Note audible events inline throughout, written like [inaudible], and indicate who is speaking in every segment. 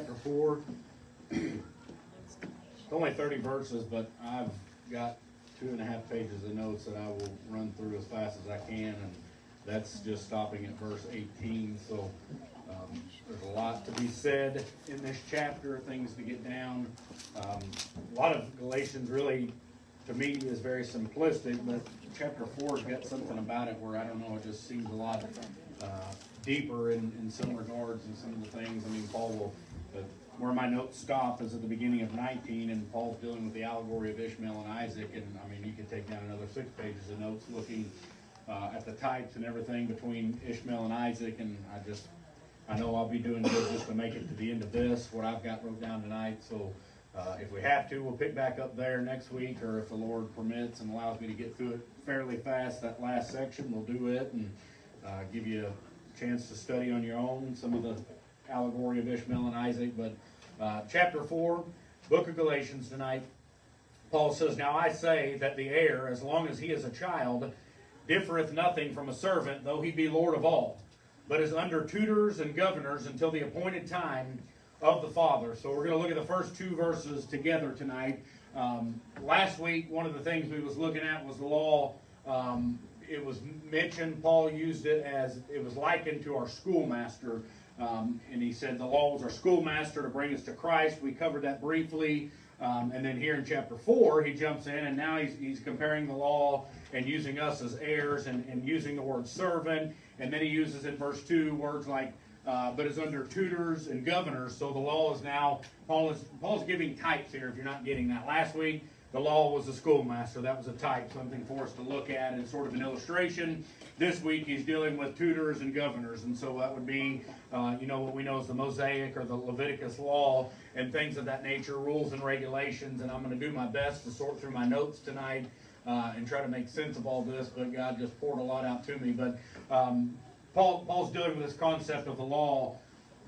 Speaker 1: chapter 4. It's only 30 verses, but I've got two and a half pages of notes that I will run through as fast as I can, and that's just stopping at verse 18. So um, there's a lot to be said in this chapter, things to get down. Um, a lot of Galatians really, to me, is very simplistic, but chapter 4's got something about it where I don't know, it just seems a lot uh, deeper in, in some regards and some of the things. I mean, Paul will, where my notes stop is at the beginning of 19, and Paul's dealing with the allegory of Ishmael and Isaac. And I mean, you could take down another six pages of notes looking uh, at the types and everything between Ishmael and Isaac. And I just, I know I'll be doing good just to make it to the end of this, what I've got wrote down tonight. So uh, if we have to, we'll pick back up there next week, or if the Lord permits and allows me to get through it fairly fast, that last section, we'll do it and uh, give you a chance to study on your own some of the allegory of Ishmael and Isaac. But uh, chapter 4, book of Galatians tonight, Paul says, Now I say that the heir, as long as he is a child, differeth nothing from a servant, though he be Lord of all, but is under tutors and governors until the appointed time of the Father. So we're going to look at the first two verses together tonight. Um, last week, one of the things we was looking at was the law. Um, it was mentioned, Paul used it as, it was likened to our schoolmaster. Um, and he said the law was our schoolmaster to bring us to Christ. We covered that briefly. Um, and then here in chapter 4, he jumps in and now he's, he's comparing the law and using us as heirs and, and using the word servant. And then he uses in verse 2 words like, uh, but is under tutors and governors. So the law is now, Paul is Paul's giving types here if you're not getting that. Last week, the law was a schoolmaster. That was a type, something for us to look at and sort of an illustration. This week, he's dealing with tutors and governors. And so that would be, uh, you know, what we know as the Mosaic or the Leviticus law and things of that nature, rules and regulations. And I'm going to do my best to sort through my notes tonight uh, and try to make sense of all this. But God just poured a lot out to me. But um, Paul, Paul's dealing with this concept of the law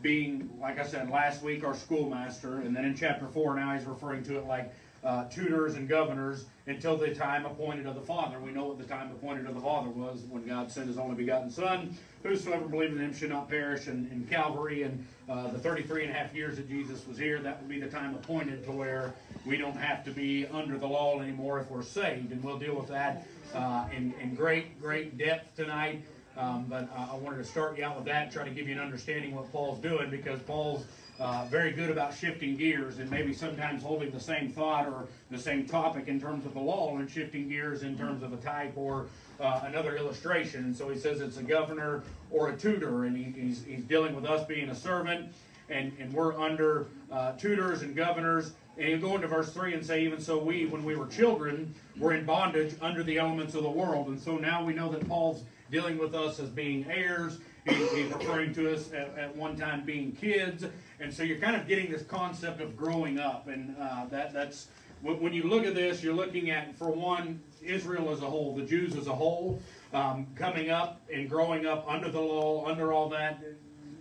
Speaker 1: being, like I said, last week our schoolmaster, and then in chapter 4 now he's referring to it like uh, tutors and governors until the time appointed of the Father. We know what the time appointed of the Father was when God sent His only begotten Son. Whosoever believes in Him should not perish. And in Calvary and uh, the 33 and a half years that Jesus was here, that would be the time appointed to where we don't have to be under the law anymore if we're saved. And we'll deal with that uh, in, in great, great depth tonight. Um, but I wanted to start you out with that, try to give you an understanding what Paul's doing because Paul's uh, very good about shifting gears and maybe sometimes holding the same thought or the same topic in terms of the law and shifting gears in terms of a type or uh, another illustration. So he says it's a governor or a tutor, and he, he's, he's dealing with us being a servant, and, and we're under uh, tutors and governors. And he'll go into verse 3 and say, Even so, we, when we were children, were in bondage under the elements of the world. And so now we know that Paul's dealing with us as being heirs. he's referring to us at, at, one time being kids. And so you're kind of getting this concept of growing up. And uh, that that's when you look at this, you're looking at, for one, Israel as a whole, the Jews as a whole, um, coming up and growing up under the law, under all that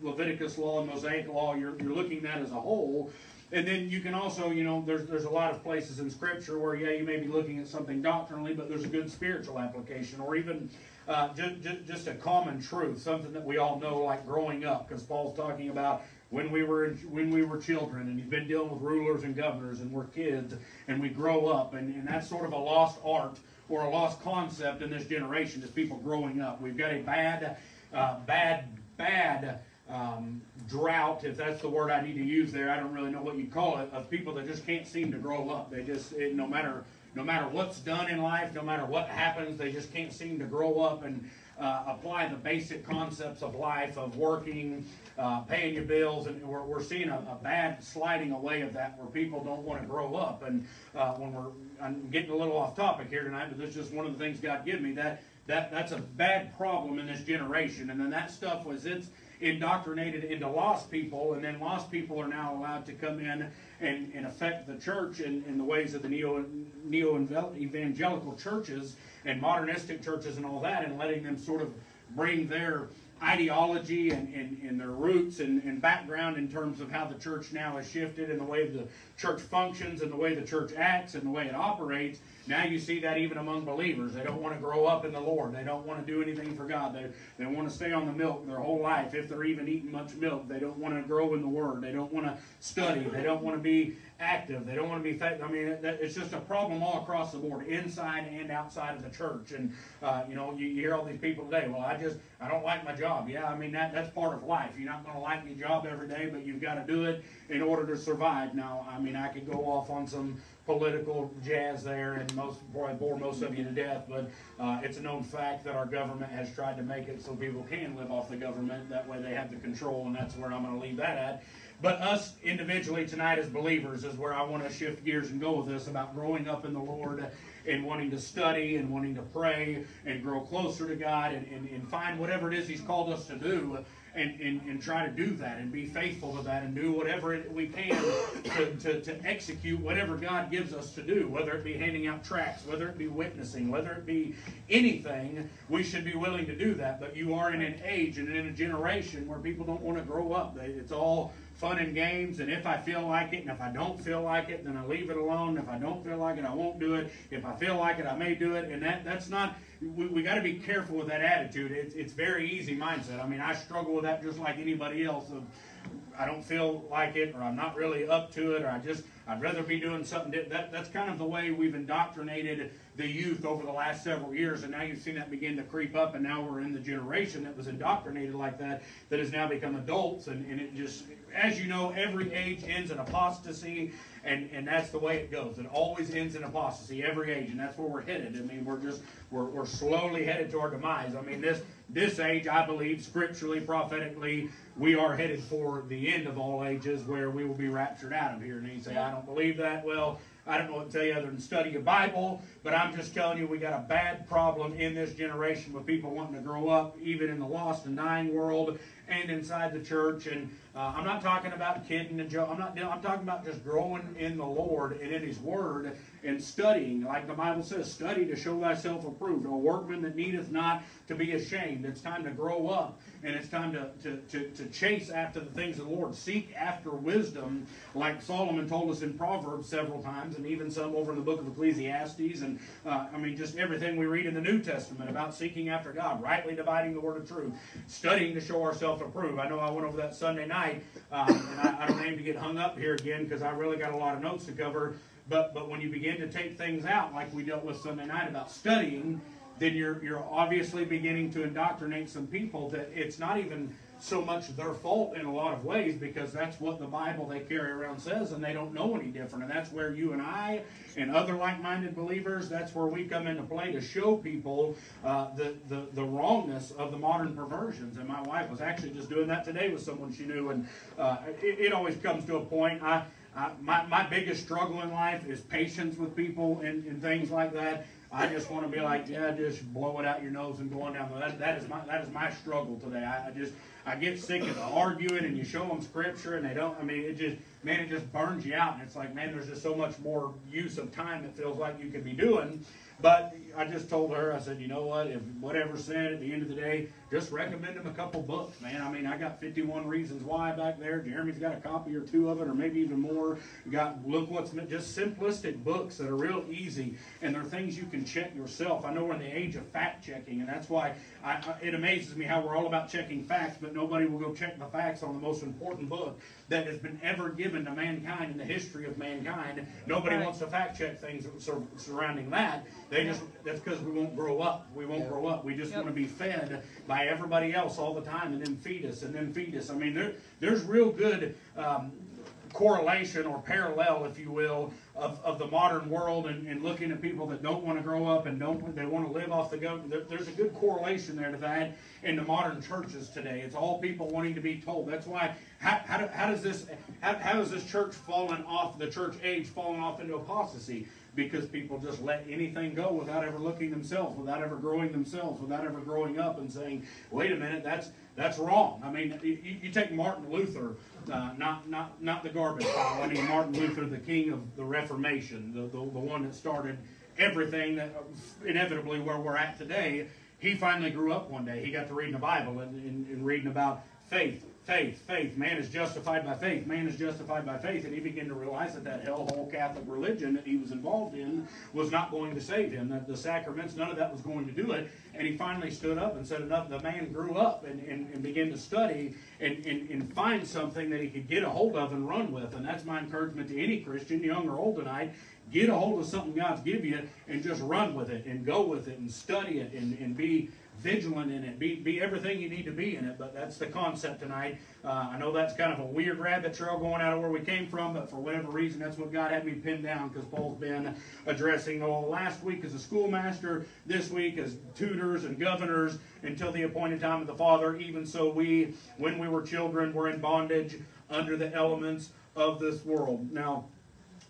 Speaker 1: Leviticus law and Mosaic law. You're, you're looking at that as a whole. And then you can also, you know, there's there's a lot of places in Scripture where, yeah, you may be looking at something doctrinally, but there's a good spiritual application, or even uh, just, just, just a common truth, something that we all know, like growing up, because Paul's talking about when we were when we were children, and he's been dealing with rulers and governors, and we're kids, and we grow up, and, and that's sort of a lost art or a lost concept in this generation, is people growing up. We've got a bad, uh, bad, bad um, drought, if that's the word I need to use there. I don't really know what you call it, of people that just can't seem to grow up. They just, it, no matter no matter what's done in life, no matter what happens, they just can't seem to grow up and uh, apply the basic concepts of life, of working, uh, paying your bills, and we're, we're seeing a, a, bad sliding away of that where people don't want to grow up. And uh, when we're, I'm getting a little off topic here tonight, but this is just one of the things God gave me that that that's a bad problem in this generation. And then that stuff was it's indoctrinated into lost people, and then lost people are now allowed to come in and, and affect the church in, in the ways of the neo neo evangelical churches and modernistic churches and all that, and letting them sort of bring their ideology and, and, and their roots and, and background in terms of how the church now has shifted and the way the church functions and the way the church acts and the way it operates. Now you see that even among believers. They don't want to grow up in the Lord. They don't want to do anything for God. They, they want to stay on the milk their whole life. If they're even eating much milk, they don't want to grow in the Word. They don't want to study. They don't want to be active. They don't want to be. I mean, it's just a problem all across the board, inside and outside of the church. And uh, you know, you, you, hear all these people today. Well, I just I don't like my job. Yeah, I mean that that's part of life. You're not going to like your job every day, but you've got to do it in order to survive. Now, I mean, I could go off on some political jazz there, and most probably bore most of you to death. But uh, it's a known fact that our government has tried to make it so people can live off the government. That way, they have the control, and that's where I'm going to leave that at. But us individually tonight as believers is where I want to shift gears and go with this about growing up in the Lord and wanting to study and wanting to pray and grow closer to God and, and, and find whatever it is He's called us to do and, and, and try to do that and be faithful to that and do whatever we can to, to, to execute whatever God gives us to do, whether it be handing out tracts, whether it be witnessing, whether it be anything, we should be willing to do that. But you are in an age and in a generation where people don't want to grow up. It's all fun and games, and if I feel like it, and if I don't feel like it, then I leave it alone. If I don't feel like it, I won't do it. If I feel like it, I may do it. And that that's not. We, we got to be careful with that attitude. It's it's very easy mindset. I mean, I struggle with that just like anybody else. Of I don't feel like it, or I'm not really up to it, or I just I'd rather be doing something. That that's kind of the way we've indoctrinated the youth over the last several years, and now you've seen that begin to creep up, and now we're in the generation that was indoctrinated like that, that has now become adults, and, and it just, as you know, every age ends in apostasy, and, and that's the way it goes. It always ends in apostasy, every age, and that's where we're headed. I mean, we're just, we're, we're slowly headed to our demise. I mean, this, this age, I believe, scripturally, prophetically, we are headed for the end of all ages where we will be raptured out of here. And you say, I don't believe that. Well, I don't know what to tell you other than study your Bible, but I'm just telling you we got a bad problem in this generation with people wanting to grow up, even in the lost and dying world and inside the church. And uh, I'm not talking about kidding and joke. I'm not. I'm talking about just growing in the Lord and in His Word and studying, like the Bible says, study to show thyself approved, a workman that needeth not to be ashamed. It's time to grow up, and it's time to, to, to, to chase after the things of the Lord. Seek after wisdom, like Solomon told us in Proverbs several times, and even some over in the book of Ecclesiastes, and uh, I mean, just everything we read in the New Testament about seeking after God, rightly dividing the word of truth, studying to show ourselves approved. I know I went over that Sunday night, um, and I, I don't aim to get hung up here again because I really got a lot of notes to cover. But but when you begin to take things out, like we dealt with Sunday night about studying, then you're you're obviously beginning to indoctrinate some people that it's not even so much their fault in a lot of ways because that's what the Bible they carry around says and they don't know any different. And that's where you and I and other like-minded believers, that's where we come into play to show people uh, the, the, the wrongness of the modern perversions. And my wife was actually just doing that today with someone she knew. And uh, it, it always comes to a point. I, I, my, my biggest struggle in life is patience with people and, and things like that. I just want to be like, yeah, just blow it out your nose and go on down. That, that is my that is my struggle today. I, I just I get sick of arguing and you show them scripture and they don't. I mean, it just man, it just burns you out. And it's like, man, there's just so much more use of time it feels like you could be doing. But I just told her, I said, you know what? If whatever's said at the end of the day, just recommend them a couple books, man. I mean, I got 51 Reasons Why back there. Jeremy's got a copy or two of it, or maybe even more. You got Look What's Just simplistic books that are real easy, and they're things you can check yourself. I know we're in the age of fact checking, and that's why I, it amazes me how we're all about checking facts, but nobody will go check the facts on the most important book that has been ever given to mankind in the history of mankind. Nobody right. wants to fact check things surrounding that. They just that's because we won't grow up. We won't grow up. We just yep. want to be fed by everybody else all the time, and then feed us, and then feed us. I mean, there, there's real good um, correlation or parallel, if you will, of, of the modern world and, and looking at people that don't want to grow up and don't they want to live off the go. There, there's a good correlation there to that in the modern churches today. It's all people wanting to be told. That's why how, how, how does this how, how does this church fallen off the church age fallen off into apostasy? Because people just let anything go without ever looking themselves, without ever growing themselves, without ever growing up and saying, "Wait a minute, that's that's wrong." I mean, you, you take Martin Luther, uh, not not not the garbage pile. I mean, Martin Luther, the king of the Reformation, the the, the one that started everything that inevitably where we're at today he finally grew up one day. He got to reading the Bible and, and, and reading about faith, faith, faith. Man is justified by faith. Man is justified by faith. And he began to realize that that hellhole Catholic religion that he was involved in was not going to save him. That the sacraments, none of that was going to do it. And he finally stood up and said enough. The man grew up and, and, and began to study and, and, and find something that he could get a hold of and run with. And that's my encouragement to any Christian, young or old tonight. Get a hold of something God's give you and just run with it and go with it and study it and, and be vigilant in it. Be, be everything you need to be in it. But that's the concept tonight. Uh, I know that's kind of a weird rabbit trail going out of where we came from, but for whatever reason, that's what God had me pinned down because Paul's been addressing all last week as a schoolmaster, this week as tutors and governors until the appointed time of the Father. Even so, we, when we were children, were in bondage under the elements of this world. Now,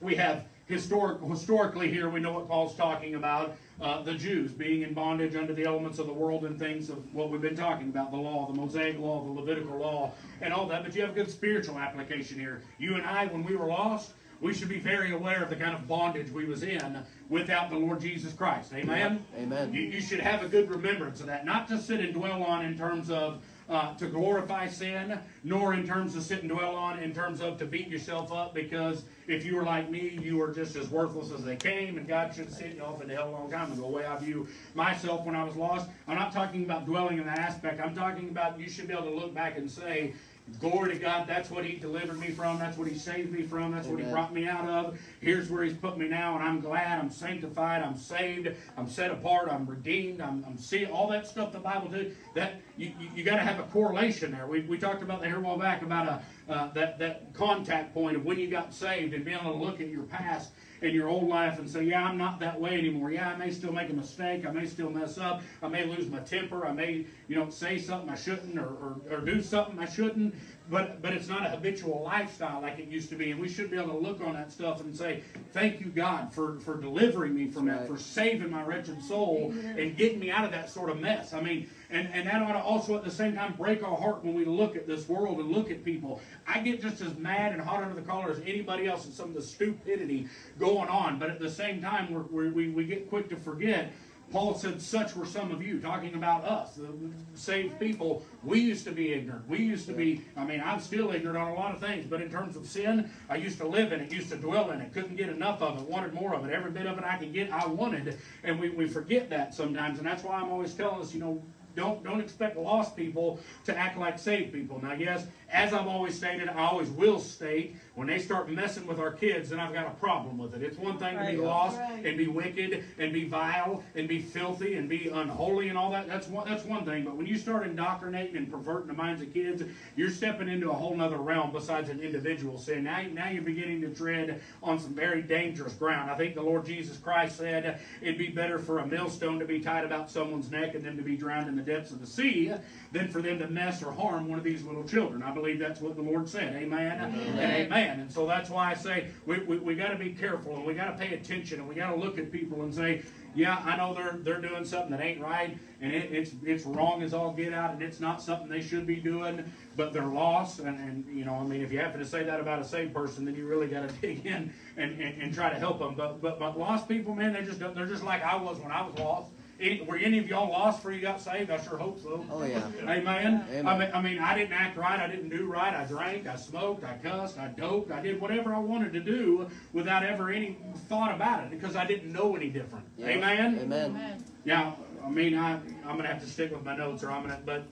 Speaker 1: we have historic, historically here, we know what Paul's talking about. Uh, the Jews being in bondage under the elements of the world and things of what we've been talking about the law, the Mosaic law, the Levitical law, and all that. But you have a good spiritual application here. You and I, when we were lost, we should be very aware of the kind of bondage we was in without the Lord Jesus Christ. Amen?
Speaker 2: Amen.
Speaker 1: You, you should have a good remembrance of that. Not to sit and dwell on in terms of uh, to glorify sin, nor in terms of sit and dwell on in terms of to beat yourself up because if you were like me, you were just as worthless as they came, and God should have sent you off into hell a long time ago. The way I view myself when I was lost, I'm not talking about dwelling in that aspect. I'm talking about you should be able to look back and say, Glory to God, that's what He delivered me from. That's what He saved me from. That's what He brought me out of. Here's where He's put me now, and I'm glad. I'm sanctified. I'm saved. I'm set apart. I'm redeemed. I'm, I'm seeing all that stuff the Bible did. That you, you, you got to have a correlation there. We, we talked about that here a while back about a, uh, that that contact point of when you got saved and being able to look at your past and your old life and say, yeah, I'm not that way anymore. Yeah, I may still make a mistake. I may still mess up. I may lose my temper. I may, you know, say something I shouldn't or, or, or do something I shouldn't. But but it's not a habitual lifestyle like it used to be. And we should be able to look on that stuff and say, thank you, God, for, for delivering me from that, for saving my wretched soul and getting me out of that sort of mess. I mean, and, and that ought to also at the same time break our heart when we look at this world and look at people. I get just as mad and hot under the collar as anybody else at some of the stupidity going on. But at the same time, we're, we're, we, we get quick to forget. Paul said, Such were some of you, talking about us, the saved people. We used to be ignorant. We used to be, I mean, I'm still ignorant on a lot of things, but in terms of sin, I used to live in it, used to dwell in it, couldn't get enough of it, wanted more of it. Every bit of it I could get, I wanted. And we, we forget that sometimes. And that's why I'm always telling us, you know, don't don't expect lost people to act like saved people. Now, yes, as I've always stated, I always will state when they start messing with our kids, then I've got a problem with it. It's one thing to be lost
Speaker 3: Right.
Speaker 1: and be wicked and be vile and be filthy and be unholy and all that. That's one that's one thing. But when you start indoctrinating and perverting the minds of kids, you're stepping into a whole other realm besides an individual sin. Now, now you're beginning to tread on some very dangerous ground. I think the Lord Jesus Christ said it'd be better for a millstone to be tied about someone's neck and them to be drowned in the depths of the sea than for them to mess or harm one of these little children. I believe that's what the Lord said. Amen. And amen. And so that's why I say we, we, we got to be careful and we got to pay attention and we got to look at people and say, yeah, I know they're they're doing something that ain't right and it, it's it's wrong as all get out and it's not something they should be doing, but they're lost and, and you know I mean if you happen to say that about a saved person, then you really got to [laughs] dig in and, and, and try to help them. But but but lost people, man, they just they're just like I was when I was lost. Any, were any of y'all lost before you got saved? I sure hope so.
Speaker 2: Oh, yeah.
Speaker 1: Amen.
Speaker 2: Amen.
Speaker 1: I mean, I mean, I didn't act right. I didn't do right. I drank. I smoked. I cussed. I doped. I did whatever I wanted to do without ever any thought about it because I didn't know any different.
Speaker 2: Yeah.
Speaker 1: Amen.
Speaker 2: Amen.
Speaker 1: Now, I mean, I I'm gonna have to stick with my notes, or I'm gonna. But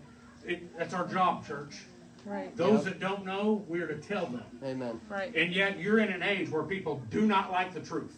Speaker 1: it, that's our job, church.
Speaker 3: Right,
Speaker 1: Those
Speaker 2: Yep.
Speaker 1: that don't know, we're to tell them.
Speaker 2: Amen.
Speaker 3: right.
Speaker 1: And yet, you're in an age where people do not like the truth.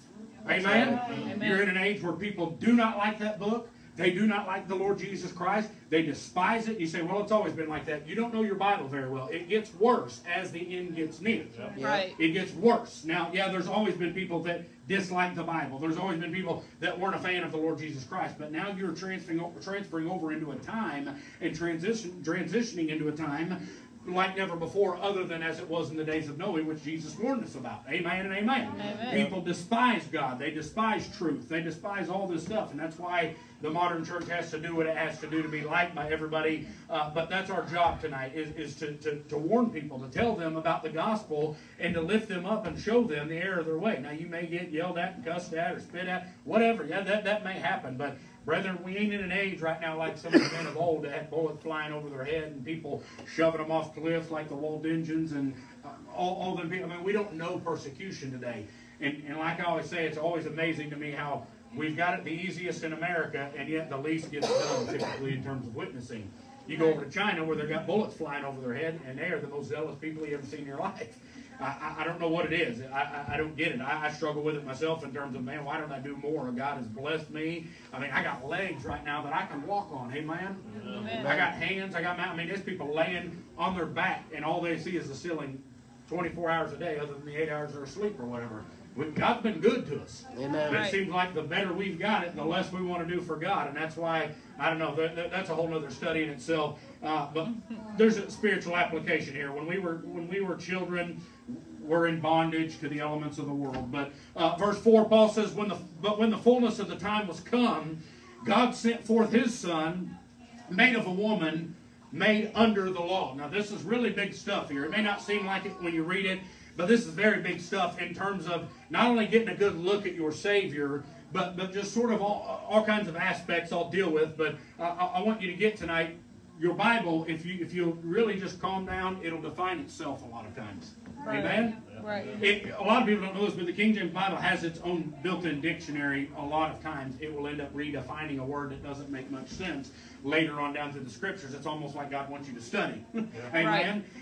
Speaker 1: Amen?
Speaker 3: Amen.
Speaker 1: You're in an age where people do not like that book. They do not like the Lord Jesus Christ. They despise it. You say, well, it's always been like that. You don't know your Bible very well. It gets worse as the end gets near.
Speaker 2: Yeah.
Speaker 3: Right.
Speaker 1: It gets worse. Now, yeah, there's always been people that dislike the Bible. There's always been people that weren't a fan of the Lord Jesus Christ. But now you're transferring over, transferring over into a time and transition, transitioning into a time like never before, other than as it was in the days of Noah, which Jesus warned us about. Amen and amen.
Speaker 3: Amen.
Speaker 1: People despise God. They despise truth. They despise all this stuff, and that's why the modern church has to do what it has to do to be liked by everybody. Uh, but that's our job tonight: is, is to, to, to warn people, to tell them about the gospel, and to lift them up and show them the error of their way. Now, you may get yelled at and cussed at or spit at, whatever. Yeah, that that may happen, but Brethren, we ain't in an age right now like some of the men of old that had bullets flying over their head and people shoving them off cliffs like the Waldensians and uh, all, all them people. I mean, we don't know persecution today. And, and like I always say, it's always amazing to me how we've got it the easiest in America and yet the least gets done typically in terms of witnessing. You go over to China where they've got bullets flying over their head and they are the most zealous people you ever seen in your [laughs] life. I, I, don't know what it is. I, I, I don't get it. I, I, struggle with it myself in terms of, man, why don't I do more? God has blessed me. I mean, I got legs right now that I can walk on. Amen? Amen. I got hands. I got, I mean, there's people laying on their back and all they see is the ceiling 24 hours a day other than the eight hours they're asleep or whatever. God's been good to us. Amen. It seems like the better we've got it, the less we want to do for God. And that's why, I don't know, that, that's a whole other study in itself. Uh, but there's a spiritual application here. When we were when we were children, we're in bondage to the elements of the world. But uh, verse four, Paul says, "When the but when the fullness of the time was come, God sent forth His Son, made of a woman, made under the law." Now this is really big stuff here. It may not seem like it when you read it, but this is very big stuff in terms of not only getting a good look at your Savior, but but just sort of all, all kinds of aspects I'll deal with. But uh, I, I want you to get tonight your Bible, if you if you really just calm down, it'll define itself a lot of times. Right. Amen. Right. It, a lot of people don't know this, but the King James Bible has its own built-in dictionary. A lot of times, it will end up redefining a word that doesn't make much sense later on down through the Scriptures. It's almost like God wants you to study. [laughs] Yeah. Amen.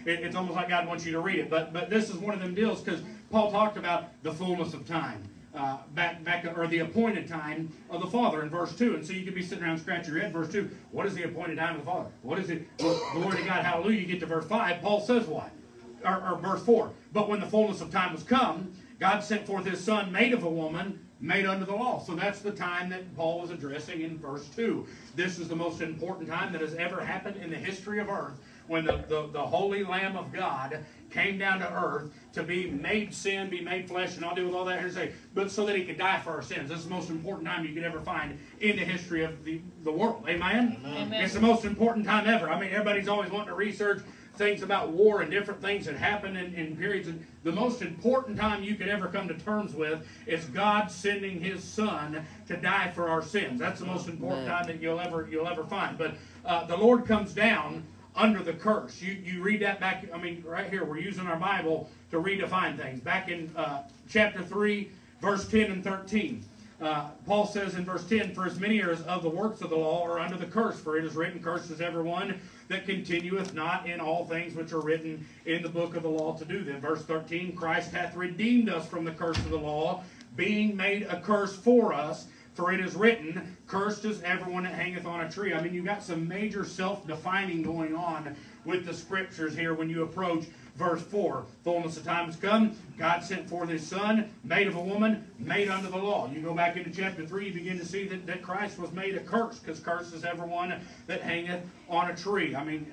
Speaker 1: Right. It, it's almost like God wants you to read it. But but this is one of them deals because Paul talked about the fullness of time uh, back back or the appointed time of the Father in verse two. And so you could be sitting around scratching your head. Verse two. What is the appointed time of the Father? What is it? Glory to God, Hallelujah. You get to verse five. Paul says what? Or, or verse four. But when the fullness of time was come, God sent forth His Son, made of a woman, made under the law. So that's the time that Paul was addressing in verse 2. This is the most important time that has ever happened in the history of earth when the, the, the Holy Lamb of God came down to earth to be made sin, be made flesh, and I'll deal with all that here and say, but so that he could die for our sins. This is the most important time you could ever find in the history of the, the world. Amen? Amen? It's the most important time ever. I mean, everybody's always wanting to research things about war and different things that happen in, in periods. And the most important time you could ever come to terms with is God sending His Son to die for our sins. That's the most important time that you'll ever you'll ever find. But uh, the Lord comes down under the curse. You, you read that back, I mean, right here, we're using our Bible to redefine things. Back in uh, chapter 3, verse 10 and 13. Uh, Paul says in verse 10, For as many as of the works of the law are under the curse, for it is written, Cursed is everyone that continueth not in all things which are written in the book of the law to do them. Verse 13, Christ hath redeemed us from the curse of the law, being made a curse for us, for it is written, Cursed is everyone that hangeth on a tree. I mean, you've got some major self defining going on with the scriptures here when you approach verse 4. Fullness of time has come. God sent forth his son, made of a woman, made under the law. You go back into chapter 3, you begin to see that, that Christ was made a curse, because curse is everyone that hangeth on a tree. I mean,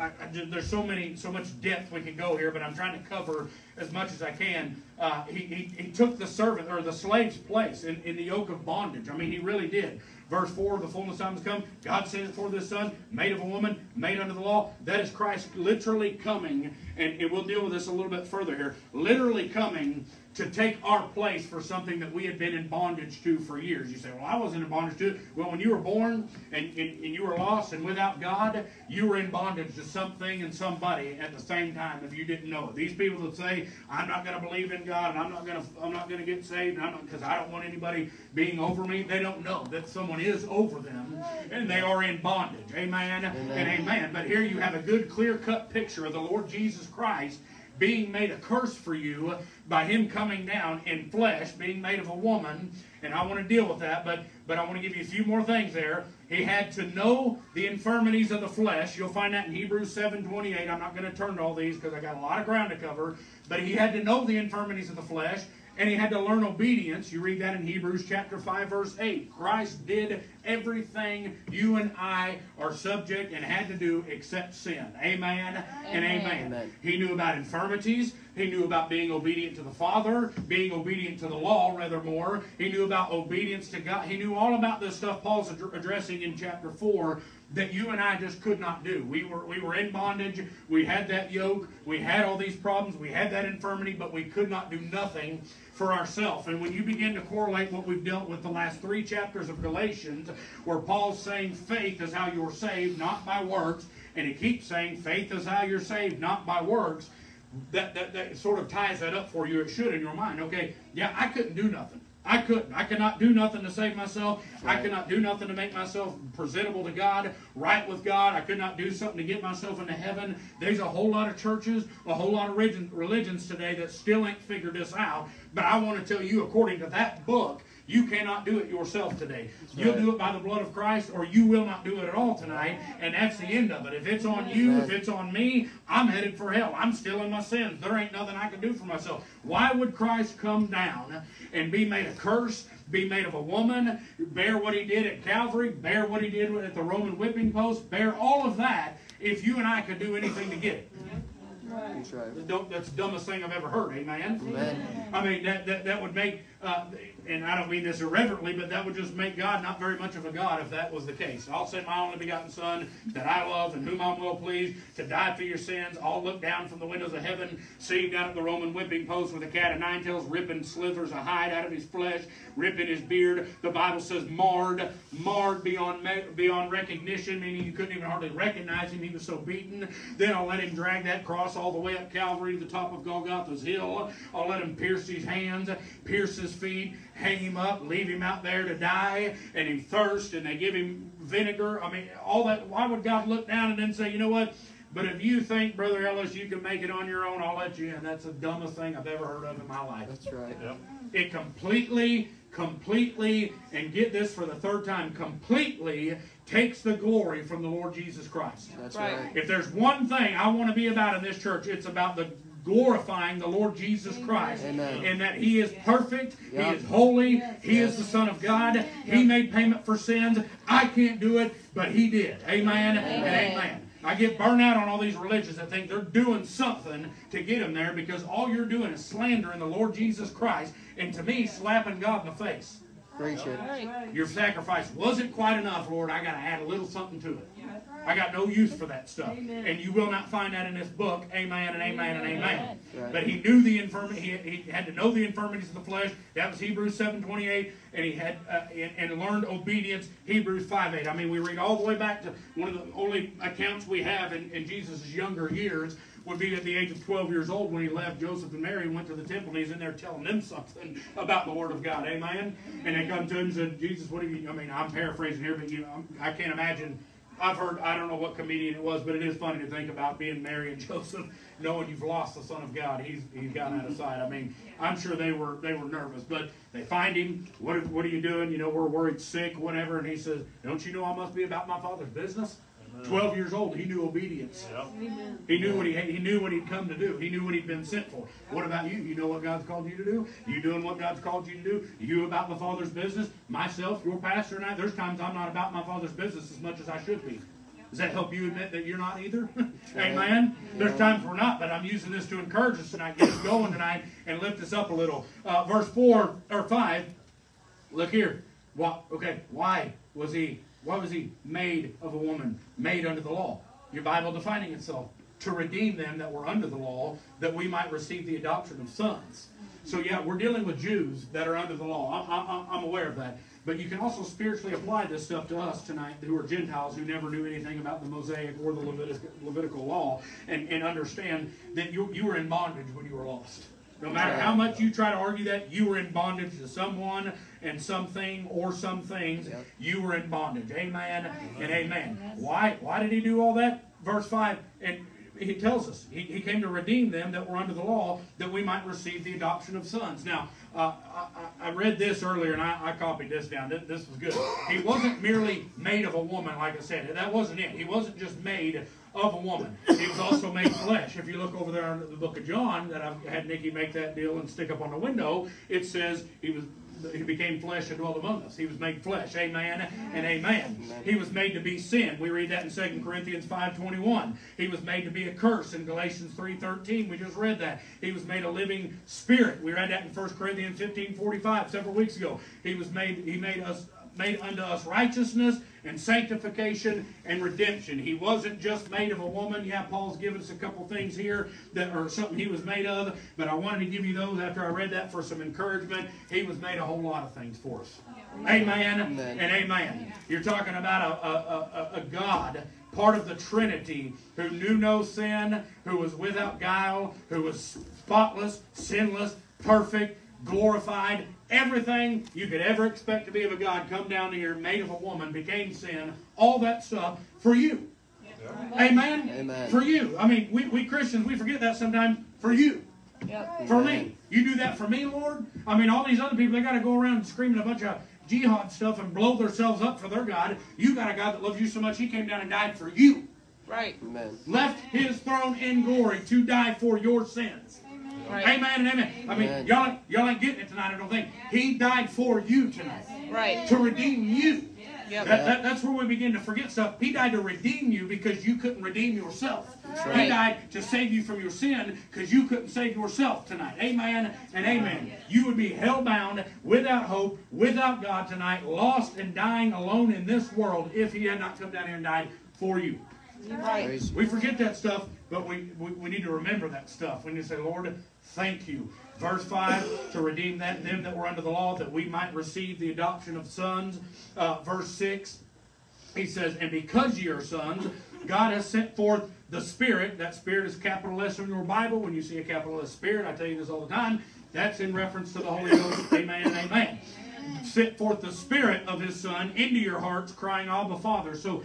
Speaker 1: I, I, there's so many, so much depth we can go here, but I'm trying to cover as much as I can. Uh, he, he, he, took the servant or the slave's place in, in the yoke of bondage. I mean, he really did. Verse 4, the fullness of time has come. God sent it for this son, made of a woman, made under the law. That is Christ literally coming, and, and we'll deal with this a little bit further here. Literally coming to take our place for something that we had been in bondage to for years. You say, well, I wasn't in bondage to it. Well, when you were born and, and, and, you were lost and without God, you were in bondage to something and somebody at the same time if you didn't know it. These people that say, I'm not going to believe in God and I'm not going to I'm not going to get saved because I don't want anybody being over me, they don't know that someone is over them and they are in bondage. Amen, amen. and amen. But here you have a good clear-cut picture of the Lord Jesus Christ being made a curse for you by him coming down in flesh, being made of a woman. And I want to deal with that, but, but I want to give you a few more things there. He had to know the infirmities of the flesh. You'll find that in Hebrews 7.28. I'm not going to turn to all these because I got a lot of ground to cover. But he had to know the infirmities of the flesh and he had to learn obedience. You read that in Hebrews chapter 5, verse 8. Christ did everything you and I are subject and had to do except sin. Amen, amen. and amen. amen. He knew about infirmities. He knew about being obedient to the Father, being obedient to the law, rather more. He knew about obedience to God. He knew all about this stuff Paul's addressing in chapter 4 that you and I just could not do. We were we were in bondage. We had that yoke. We had all these problems. We had that infirmity, but we could not do nothing for ourselves. And when you begin to correlate what we've dealt with the last three chapters of Galatians, where Paul's saying faith is how you're saved, not by works, and he keeps saying faith is how you're saved, not by works. That, that, that sort of ties that up for you. It should in your mind. Okay, yeah, I couldn't do nothing. I couldn't. I cannot do nothing to save myself. I cannot do nothing to make myself presentable to God, right with God. I could not do something to get myself into heaven. There's a whole lot of churches, a whole lot of religions today that still ain't figured this out. But I want to tell you, according to that book, you cannot do it yourself today. That's You'll right. do it by the blood of Christ, or you will not do it at all tonight, and that's the end of it. If it's on you, if it's on me, I'm headed for hell. I'm still in my sins. There ain't nothing I can do for myself. Why would Christ come down and be made a curse, be made of a woman, bear what he did at Calvary, bear what he did at the Roman whipping post, bear all of that if you and I could do anything to get it? That's right. That's the dumbest thing I've ever heard. Amen. Amen. I mean, that, that, that would make uh, and I don't mean this irreverently, but that would just make God not very much of a God if that was the case. I'll send my only begotten Son that I love and whom I'm well pleased to die for your sins. I'll look down from the windows of heaven, see him down at the Roman whipping post with a cat of nine tails, ripping slivers of hide out of his flesh, ripping his beard. The Bible says marred, marred beyond beyond recognition, meaning you couldn't even hardly recognize him. He was so beaten. Then I'll let him drag that cross all the way up Calvary to the top of Golgotha's hill. I'll let him pierce his hands, pierce his feet, hang him up, leave him out there to die, and he thirst, and they give him vinegar. I mean, all that. Why would God look down and then say, you know what? But if you think, Brother Ellis, you can make it on your own, I'll let you in. That's the dumbest thing I've ever heard of in my life.
Speaker 2: That's right. Yep.
Speaker 1: It completely, completely, and get this for the third time, completely takes the glory from the Lord Jesus Christ.
Speaker 2: That's right.
Speaker 1: If there's one thing I want to be about in this church, it's about the glorifying the Lord Jesus Christ.
Speaker 2: Amen.
Speaker 1: And that He is perfect, yep. He is holy, yes. He yes. is the Son of God, yep. He made payment for sins. I can't do it, but He did. Amen, amen. and amen. I get burned out on all these religions that think they're doing something to get them there because all you're doing is slandering the Lord Jesus Christ and to me slapping God in the face.
Speaker 2: Preach it.
Speaker 1: Your sacrifice wasn't quite enough, Lord. I got to add a little something to it. I got no use for that stuff. Amen. And you will not find that in this book. Amen and amen and amen. Right. But he knew the infirmity. He, he, had to know the infirmities of the flesh. That was Hebrews 7.28. And he had uh, and, and, learned obedience. Hebrews 5.8. I mean, we read all the way back to one of the only accounts we have in, in Jesus' younger years would be at the age of 12 years old when he left Joseph and Mary and went to the temple and he's in there telling them something about the Word of God. Amen? And they come to him and said, Jesus, what do you, I mean, I'm paraphrasing here, but you know, I can't imagine I've heard, I don't know what comedian it was, but it is funny to think about being Mary and [laughs] Joseph, knowing you've lost the Son of God. He's he's gone out of sight. I mean, I'm sure they were they were nervous, but they find him. What what are you doing? You know, we're worried sick, whatever. And he says, "Don't you know I must be about my Father's business?" Twelve years old, he knew obedience. He knew what he he knew what he'd come to do. He knew what he'd been sent for. What about you? You know what God's called you to do? You doing what God's called you to do? You about the Father's business? Myself, your pastor, and I. There's times I'm not about my Father's business as much as I should be. Does that help you admit that you're not either? [laughs] Amen. There's times we're not, but I'm using this to encourage us tonight, get us going tonight, and lift us up a little. Uh, verse four or five. Look here. What? Okay. Why was he? Why was he made of a woman, made under the law? Your Bible defining itself to redeem them that were under the law, that we might receive the adoption of sons. So yeah, we're dealing with Jews that are under the law. I'm, I'm aware of that. But you can also spiritually apply this stuff to us tonight who are Gentiles who never knew anything about the Mosaic or the Levitical law and, and understand that you, you were in bondage when you were lost. No matter how much you try to argue that, you were in bondage to someone and something or some things. Yep. You were in bondage. Amen and amen. Why, why did he do all that? Verse 5, and he tells us he, he came to redeem them that were under the law that we might receive the adoption of sons. Now, uh, I, I, read this earlier and I, I copied this down. This, this, was good. He wasn't merely made of a woman, like I said. That wasn't it. He wasn't just made of a woman. He was also made flesh. If you look over there in the book of John, that I've had Nikki make that deal and stick up on the window, it says he was he became flesh and dwelt among us. He was made flesh. Amen and amen. He was made to be sin. We read that in 2 Corinthians 5.21. He was made to be a curse in Galatians 3.13. We just read that. He was made a living spirit. We read that in 1 Corinthians 15.45 several weeks ago. He was made, he made us made unto us righteousness and sanctification and redemption. He wasn't just made of a woman. Yeah, Paul's given us a couple things here that are something he was made of, but I wanted to give you those after I read that for some encouragement. He was made a whole lot of things for us. Amen,
Speaker 2: Amen.
Speaker 1: and amen. You're talking about a, a, a, a God part of the Trinity, who knew no sin, who was without guile, who was spotless, sinless, perfect, glorified, everything you could ever expect to be of a God come down here, made of a woman, became sin, all that stuff for you. Amen?
Speaker 2: Amen.
Speaker 1: For you. I mean, we, we Christians, we forget that sometimes. For you.
Speaker 3: Yep.
Speaker 1: For me. You do that for me, Lord? I mean, all these other people, they got to go around screaming a bunch of jihad stuff and blow themselves up for their God. You got a God that loves you so much, he came down and died for you.
Speaker 3: Right.
Speaker 2: Amen.
Speaker 1: Left his throne in glory to die for your sins.
Speaker 3: Right.
Speaker 1: Amen and amen. I mean, y'all, ain't- y'all ain't getting it tonight, I don't think. He died for you tonight.
Speaker 3: Right.
Speaker 1: To redeem you.
Speaker 3: Yep.
Speaker 1: That, that- that's where we begin to forget stuff. He died to redeem you because you couldn't redeem yourself. He
Speaker 3: right.
Speaker 1: died to save you from your sin because you couldn't save yourself tonight. Amen and amen. You would be hell-bound, without hope, without God tonight, lost and dying alone in this world if He had not come down here and died for you.
Speaker 3: Right.
Speaker 1: We forget that stuff, but we, we, we need to remember that stuff. We need to say, Lord, thank you. Verse 5, to redeem that them that were under the law, that we might receive the adoption of sons. Uh, verse 6, he says, And because ye are sons, God has sent forth the Spirit. That Spirit is capital S in your Bible. When you see a capital S Spirit, I tell you this all the time, that's in reference to the Holy Ghost. amen and amen. Sent forth the Spirit of His Son into your hearts, crying, Abba, Father. So,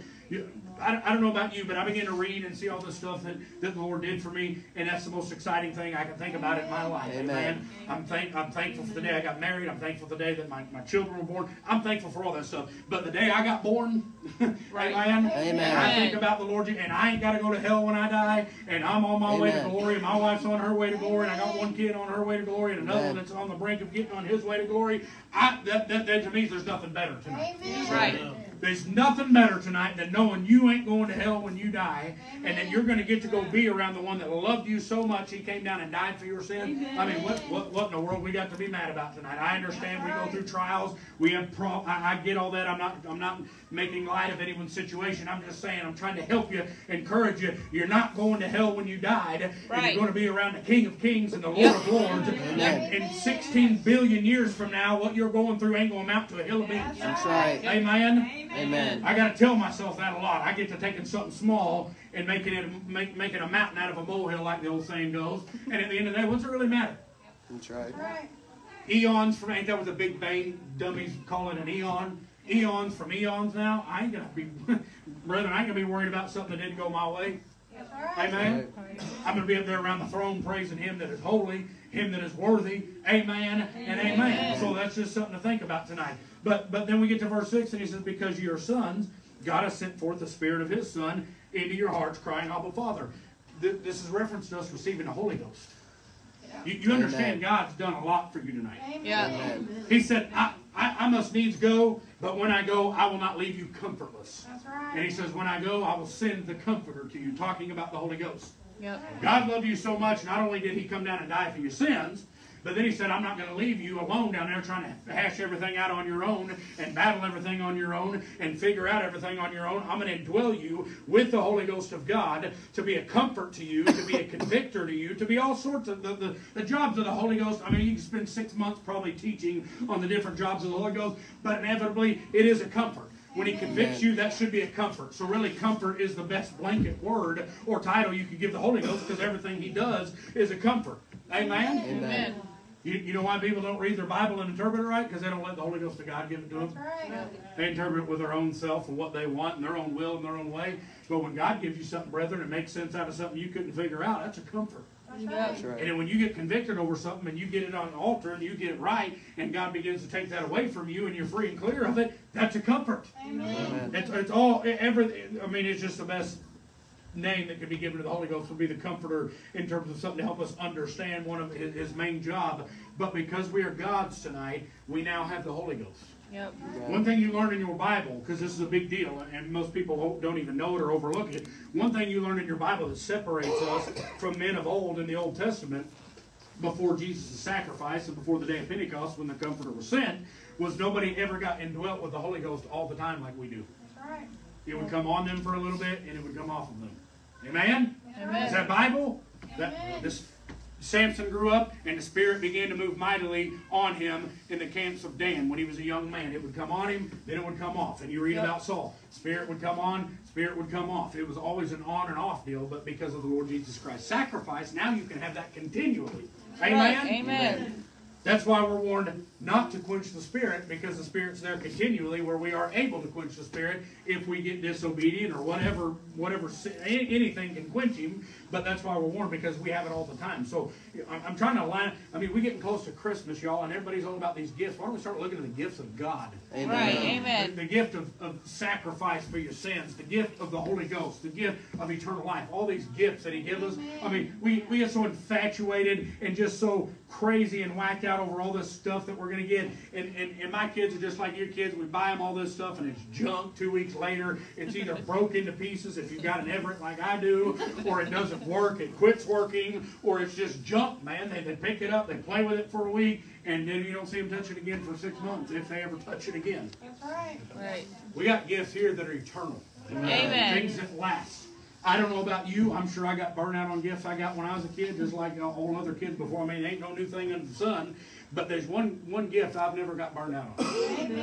Speaker 1: I, I don't know about you, but I begin to read and see all the stuff that, that the Lord did for me, and that's the most exciting thing I can think about in my life.
Speaker 2: Amen.
Speaker 1: I'm, thank, I'm thankful for the day I got married. I'm thankful for the day that my, my children were born. I'm thankful for all that stuff. But the day I got born, [laughs]
Speaker 3: Right.
Speaker 1: amen,
Speaker 2: Amen.
Speaker 1: I think about the Lord, and I ain't got to go to hell when I die, and I'm on my way to glory, and my wife's on her way to glory, and I got one kid on her way to glory, and another
Speaker 2: Amen.
Speaker 1: one that's on the brink of getting on his way to glory. I, that, that, that to me, there's nothing better tonight.
Speaker 3: Right.
Speaker 1: There's nothing better tonight than knowing you ain't going to hell when you die, and that you're going to get to go be around the one that loved you so much he came down and died for your sin. I mean, what, what what in the world we got to be mad about tonight? I understand we go through trials, we have pro. I, I get all that. I'm not I'm not making light of anyone's situation. I'm just saying I'm trying to help you, encourage you. You're not going to hell when you died. and
Speaker 3: Right.
Speaker 1: You're going to be around the King of Kings and the Lord
Speaker 3: Yep.
Speaker 1: of Lords.
Speaker 2: Amen.
Speaker 1: And in 16 billion years from now, what you're going through ain't going to amount to a hill of beans.
Speaker 2: That's right.
Speaker 1: Amen.
Speaker 2: Amen.
Speaker 1: I got to tell myself that a lot. I get to taking something small and making it make, making a mountain out of a molehill, like the old saying goes. And at the end of the day, what's it really matter?
Speaker 2: That's right.
Speaker 1: Eons from ain't that what the Big Bang dummies call it an eon? Eons from eons now. I ain't gonna be, [laughs] brethren. I ain't gonna be worried about something that didn't go my way. Amen. I'm going to be up there around the throne praising Him that is holy, Him that is worthy. Amen and amen. So that's just something to think about tonight. But but then we get to verse six, and He says, "Because you are sons, God has sent forth the Spirit of His Son into your hearts, crying, Abba, Father." Th- This is reference to us receiving the Holy Ghost. You, you understand
Speaker 2: Amen.
Speaker 1: God's done a lot for you tonight.
Speaker 3: Yeah.
Speaker 2: Amen.
Speaker 1: He said, I, I, I must needs go, but when I go, I will not leave you comfortless.
Speaker 4: That's
Speaker 1: And he says, when I go, I will send the Comforter to you, talking about the Holy Ghost.
Speaker 3: Yep.
Speaker 1: God loved you so much, not only did he come down and die for your sins, but then he said, I'm not going to leave you alone down there trying to hash everything out on your own and battle everything on your own and figure out everything on your own. I'm going to indwell you with the Holy Ghost of God to be a comfort to you, to be a convictor to you, to be all sorts of the, the, the jobs of the Holy Ghost. I mean, you can spend six months probably teaching on the different jobs of the Holy Ghost, but inevitably it is a comfort. When he convicts you, that should be a comfort. So really, comfort is the best blanket word or title you could give the Holy Ghost because everything he does is a comfort. Amen?
Speaker 3: Amen.
Speaker 1: You, you know why people don't read their Bible and interpret it right? Because they don't let the Holy Ghost of God give it to them.
Speaker 4: That's right.
Speaker 1: They interpret it with their own self and what they want and their own will and their own way. But when God gives you something, brethren, and makes sense out of something you couldn't figure out, that's a comfort.
Speaker 2: That's
Speaker 1: And
Speaker 2: right.
Speaker 1: then when you get convicted over something and you get it on the altar and you get it right, and God begins to take that away from you and you're free and clear of it, that's a comfort.
Speaker 2: Amen.
Speaker 1: It's, it's all every. I mean, it's just the best name that could be given to the Holy Ghost would be the Comforter in terms of something to help us understand one of his, his main job. But because we are God's tonight, we now have the Holy Ghost.
Speaker 3: Yep.
Speaker 1: One thing you learn in your Bible, because this is a big deal, and most people don't even know it or overlook it. One thing you learn in your Bible that separates us from men of old in the Old Testament before Jesus' sacrifice and before the day of Pentecost when the Comforter was sent was nobody ever got indwelt with the Holy Ghost all the time like we do.
Speaker 4: That's right.
Speaker 1: It would come on them for a little bit and it would come off of them. Amen? Is that Bible?
Speaker 4: Amen.
Speaker 1: That, this, Samson grew up and the Spirit began to move mightily on him in the camps of Dan when he was a young man. It would come on him, then it would come off. And you read
Speaker 3: Yep.
Speaker 1: about Saul. Spirit would come on, Spirit would come off. It was always an on and off deal, but because of the Lord Jesus Christ's sacrifice, now you can have that continually. Amen?
Speaker 3: Right. Amen.
Speaker 1: That's why we're warned not to quench the Spirit, because the Spirit's there continually, where we are able to quench the Spirit if we get disobedient or whatever, whatever anything can quench Him. But that's why we're warned because we have it all the time. So I'm, I'm trying to align. I mean, we're getting close to Christmas, y'all, and everybody's all about these gifts. Why don't we start looking at the gifts of God?
Speaker 2: Amen.
Speaker 3: Right.
Speaker 1: The,
Speaker 3: Amen.
Speaker 1: the gift of, of sacrifice for your sins, the gift of the Holy Ghost, the gift of eternal life, all these gifts that He gives us. I mean, we, we get so infatuated and just so crazy and whacked out over all this stuff that we're going to get. And, and, and my kids are just like your kids. We buy them all this stuff and it's junk two weeks later. It's either [laughs] broke into pieces if you've got an Everett like I do, or it doesn't work, it quits working, or it's just junk, man. They, they pick it up, they play with it for a week, and then you don't see them touch it again for six months if they ever touch it again.
Speaker 4: That's right.
Speaker 3: Right.
Speaker 1: We got gifts here that are eternal.
Speaker 3: Amen.
Speaker 1: Things that last. I don't know about you. I'm sure I got burned out on gifts I got when I was a kid, just like all other kids before. I mean, ain't no new thing under the sun. But there's one one gift I've never got burned out on. And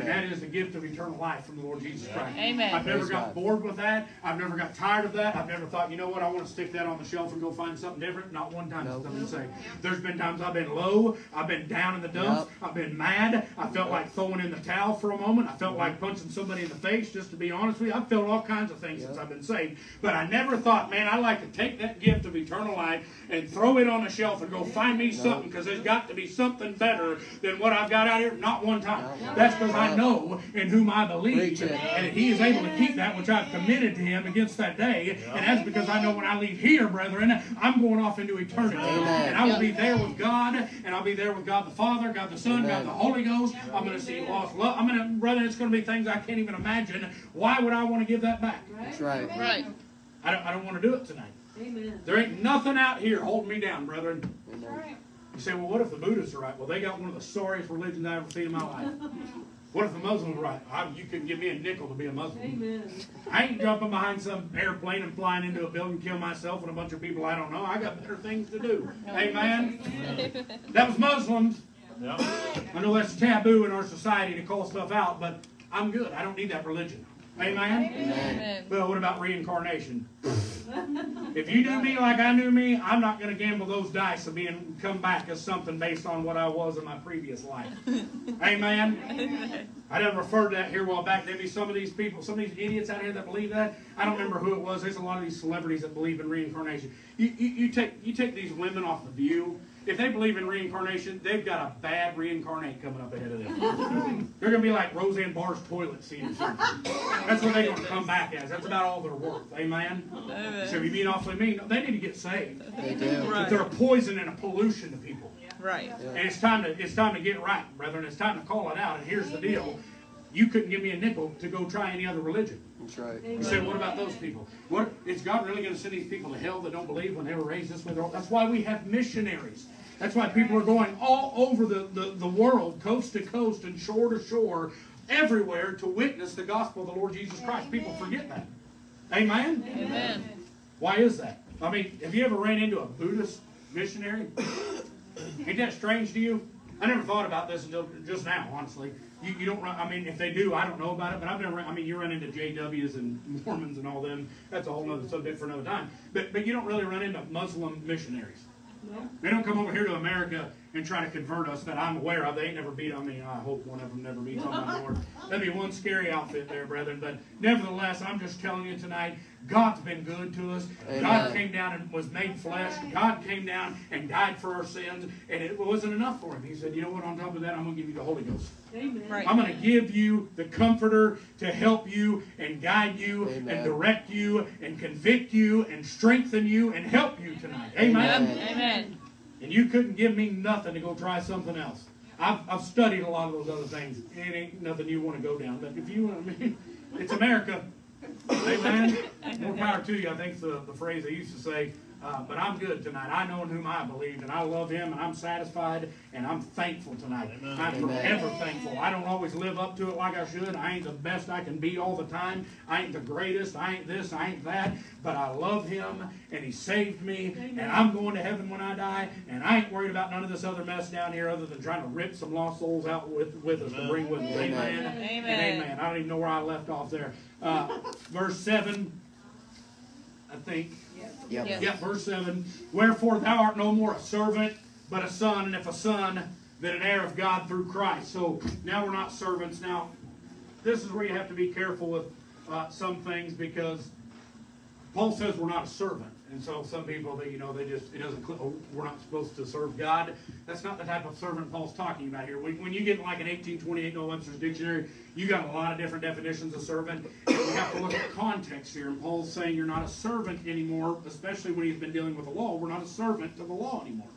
Speaker 1: that
Speaker 2: Amen.
Speaker 1: is the gift of eternal life from the Lord Jesus Christ.
Speaker 3: Amen.
Speaker 1: I've never
Speaker 2: Praise
Speaker 1: got
Speaker 2: God.
Speaker 1: bored with that. I've never got tired of that. I've never thought, you know what, I want to stick that on the shelf and go find something different. Not one time
Speaker 2: Nope.
Speaker 1: since I've been saved. There's been times I've been low. I've been down in the dumps.
Speaker 2: Yep.
Speaker 1: I've been mad. I felt like throwing in the towel for a moment. I felt like punching somebody in the face, just to be honest with you. I've felt all kinds of things since I've been saved. But I never thought, man, I'd like to take that gift of eternal life and throw it on the shelf and go find me something because there's got to be something better than what I've got out here. Not one time. That's because I know in whom I believe. And He is able to keep that which I've committed to Him against that day. And that's because I know when I leave here, brethren, I'm going off into eternity. And I will be there with God, and I'll be there with God the Father, God the Son, God the Holy Ghost. I'm going to see lost love. I'm going to, brother, it's going to be things I can't even imagine. Why would I want to give that back?
Speaker 2: That's right.
Speaker 3: Right.
Speaker 1: I don't, I don't want to do it tonight.
Speaker 4: Amen.
Speaker 1: There ain't nothing out here holding me down, brethren.
Speaker 4: That's
Speaker 2: Amen.
Speaker 4: Right.
Speaker 1: You say, well, what if the Buddhists are right? Well, they got one of the sorriest religions I've ever seen in my life. [laughs] What if the Muslims are right? I, you couldn't give me a nickel to be a Muslim.
Speaker 4: Amen.
Speaker 1: I ain't jumping behind some airplane and flying into a building, kill myself and a bunch of people I don't know. I got better things to do. Amen. That was Muslims. I know that's taboo in our society to call stuff out, but I'm good. I don't need that religion. Amen.
Speaker 3: Amen.
Speaker 1: Well, what about reincarnation? If you knew me like I knew me, I'm not going to gamble those dice of being come back as something based on what I was in my previous life. [laughs] Amen. I didn't refer to that here a while back. There be some of these people, some of these idiots out here that believe that. I don't remember who it was. There's a lot of these celebrities that believe in reincarnation. You, you, you take you take these women off the view. If they believe in reincarnation, they've got a bad reincarnate coming up ahead of them. They're gonna be like Roseanne Barr's toilet scene or something. That's what they're gonna come back as. That's about all they're worth. Amen. So you mean awfully mean? No, they need to get saved.
Speaker 2: They do.
Speaker 1: But they're a poison and a pollution to people.
Speaker 3: Right.
Speaker 1: And it's time to it's time to get right, brethren. It's time to call it out. And here's the deal: you couldn't give me a nickel to go try any other religion.
Speaker 2: That's right.
Speaker 1: You said, what about those people? What is God really going to send these people to hell that don't believe when they were raised this way? That's why we have missionaries. That's why people are going all over the, the, the world, coast to coast and shore to shore, everywhere to witness the gospel of the Lord Jesus Christ. People forget that. Amen?
Speaker 3: Amen.
Speaker 1: Why is that? I mean, have you ever ran into a Buddhist missionary? Ain't that strange to you? I never thought about this until just now, honestly. You, you don't run, I mean, if they do, I don't know about it, but I've never, I mean, you run into JWs and Mormons and all them. That's a whole other subject for another time. But, but you don't really run into Muslim missionaries.
Speaker 4: No.
Speaker 1: They don't come over here to America and try to convert us that I'm aware of. They ain't never beat on me. I hope one of them never beats on my door. That'd be one scary outfit there, brethren. But nevertheless, I'm just telling you tonight, God's been good to us. God came down and was made flesh. God came down and died for our sins, and it wasn't enough for him. He said, you know what, on top of that, I'm going to give you the Holy Ghost.
Speaker 4: Amen.
Speaker 3: Right.
Speaker 1: I'm going to give you the comforter to help you and guide you and direct you and convict you and strengthen you and help you tonight. Amen.
Speaker 2: Amen.
Speaker 3: Amen.
Speaker 1: And you couldn't give me nothing to go try something else. I've, I've studied a lot of those other things. It ain't nothing you want to go down. But if you, I mean, it's America. Amen. More power to you. I think the, the phrase they used to say, Uh, but I'm good tonight. I know in whom I believe, and I love Him, and I'm satisfied, and I'm thankful tonight. I'm forever thankful. I don't always live up to it like I should. I ain't the best I can be all the time. I ain't the greatest. I ain't this. I ain't that. But I love Him, and He saved me, and I'm going to heaven when I die, and I ain't worried about none of this other mess down here other than trying to rip some lost souls out with, with us to bring with us. Amen.
Speaker 2: Amen.
Speaker 3: Amen.
Speaker 1: amen. I don't even know where I left off there. Uh, verse 7, I think.
Speaker 2: Yep.
Speaker 3: Yes.
Speaker 1: Yeah, verse 7. Wherefore thou art no more a servant, but a son, and if a son, then an heir of God through Christ. So now we're not servants. Now, this is where you have to be careful with uh, some things because Paul says we're not a servant. And so some people, that you know, they just, it doesn't, oh, we're not supposed to serve God. That's not the type of servant Paul's talking about here. When, you get like an 1828 No Webster's dictionary, you got a lot of different definitions of servant. We have to look at context here. And Paul's saying you're not a servant anymore, especially when he's been dealing with the law. We're not a servant to the law anymore.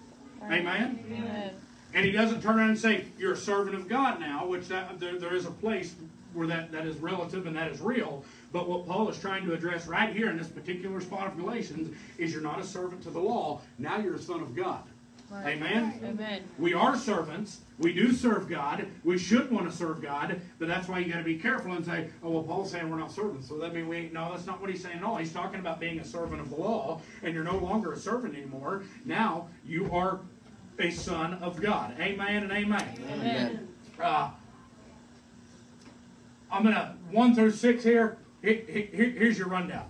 Speaker 1: Amen?
Speaker 3: Amen.
Speaker 1: And he doesn't turn around and say, You're a servant of God now, which that, there, there is a place where that, that is relative and that is real. But what Paul is trying to address right here in this particular spot of Galatians is you're not a servant to the law, now you're a son of God.
Speaker 3: Right.
Speaker 1: Amen?
Speaker 3: Amen.
Speaker 1: We are servants. We do serve God. We should want to serve God, but that's why you got to be careful and say, "Oh, well, Paul's saying we're not servants, so that means we ain't." No, that's not what he's saying at all. He's talking about being a servant of the law, and you're no longer a servant anymore. Now you are a son of God. Amen and amen.
Speaker 3: Amen.
Speaker 1: Uh, I'm gonna one through six here. Here- here- Here's your rundown.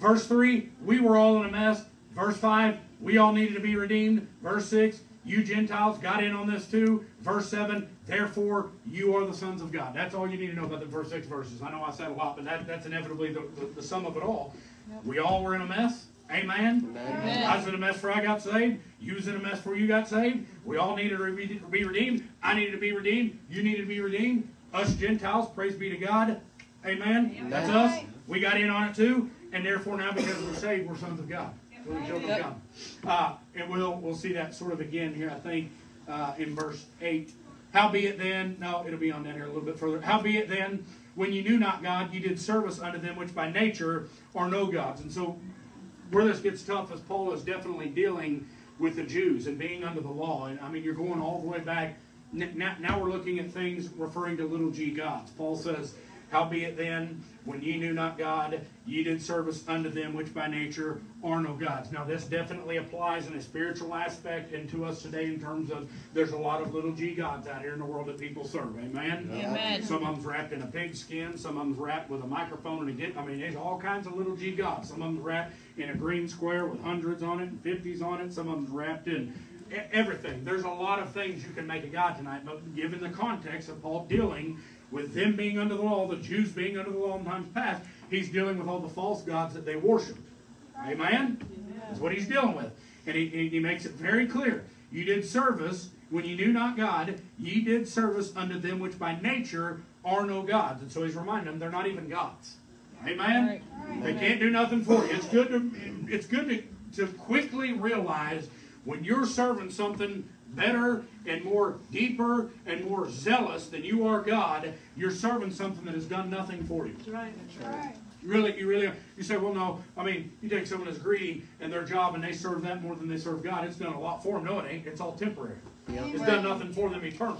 Speaker 1: Verse three, we were all in a mess. Verse five, we all needed to be redeemed. Verse six, you Gentiles got in on this too. Verse seven, therefore you are the sons of God. That's all you need to know about the first six verses. I know I said a lot, but that, that's inevitably the, the, the sum of it all. We all were in a mess. Amen.
Speaker 2: Amen.
Speaker 1: I was in a mess before I got saved. You was in a mess before you got saved. We all needed to be be redeemed. I needed to be redeemed. You needed to be redeemed. Us Gentiles, praise be to God. Amen. That's us. We got in on it too, and therefore now because we're saved, we're sons of God. We're children of God. Uh, and we'll we'll see that sort of again here. I think uh, in verse eight. Howbeit then, no, it'll be on down here a little bit further. Howbeit then, when you knew not God, you did service unto them which by nature are no gods. And so where this gets tough is Paul is definitely dealing with the Jews and being under the law. And I mean, you're going all the way back. Now, now we're looking at things referring to little g gods. Paul says, Howbeit then, when ye knew not God, ye did service unto them which by nature are no gods. Now, this definitely applies in a spiritual aspect and to us today in terms of there's a lot of little g gods out here in the world that people serve. Amen?
Speaker 3: Amen.
Speaker 1: Some of them's wrapped in a pig skin. Some of them's wrapped with a microphone and a get. I mean, there's all kinds of little G gods. Some of them's wrapped in a green square with hundreds on it and fifties on it. Some of them's wrapped in everything. There's a lot of things you can make a god tonight. But given the context of Paul dealing with them being under the law, the Jews being under the law in times past, he's dealing with all the false gods that they worshiped. Amen. That's what he's dealing with, and he, he, he makes it very clear. You did service when you knew not God. Ye did service unto them which by nature are no gods. And so he's reminding them they're not even gods. Amen.
Speaker 3: Right.
Speaker 1: They can't do nothing for you. It's good to it's good to, to quickly realize when you're serving something better and more deeper and more zealous than you are God, you're serving something that has done nothing for you. That's right. That's right. You really, you really, you say, well, no. I mean, you take someone that's greedy and their job, and they serve that more than they serve God. It's done a lot for them. No, it ain't. It's all temporary. It's done nothing for them eternal.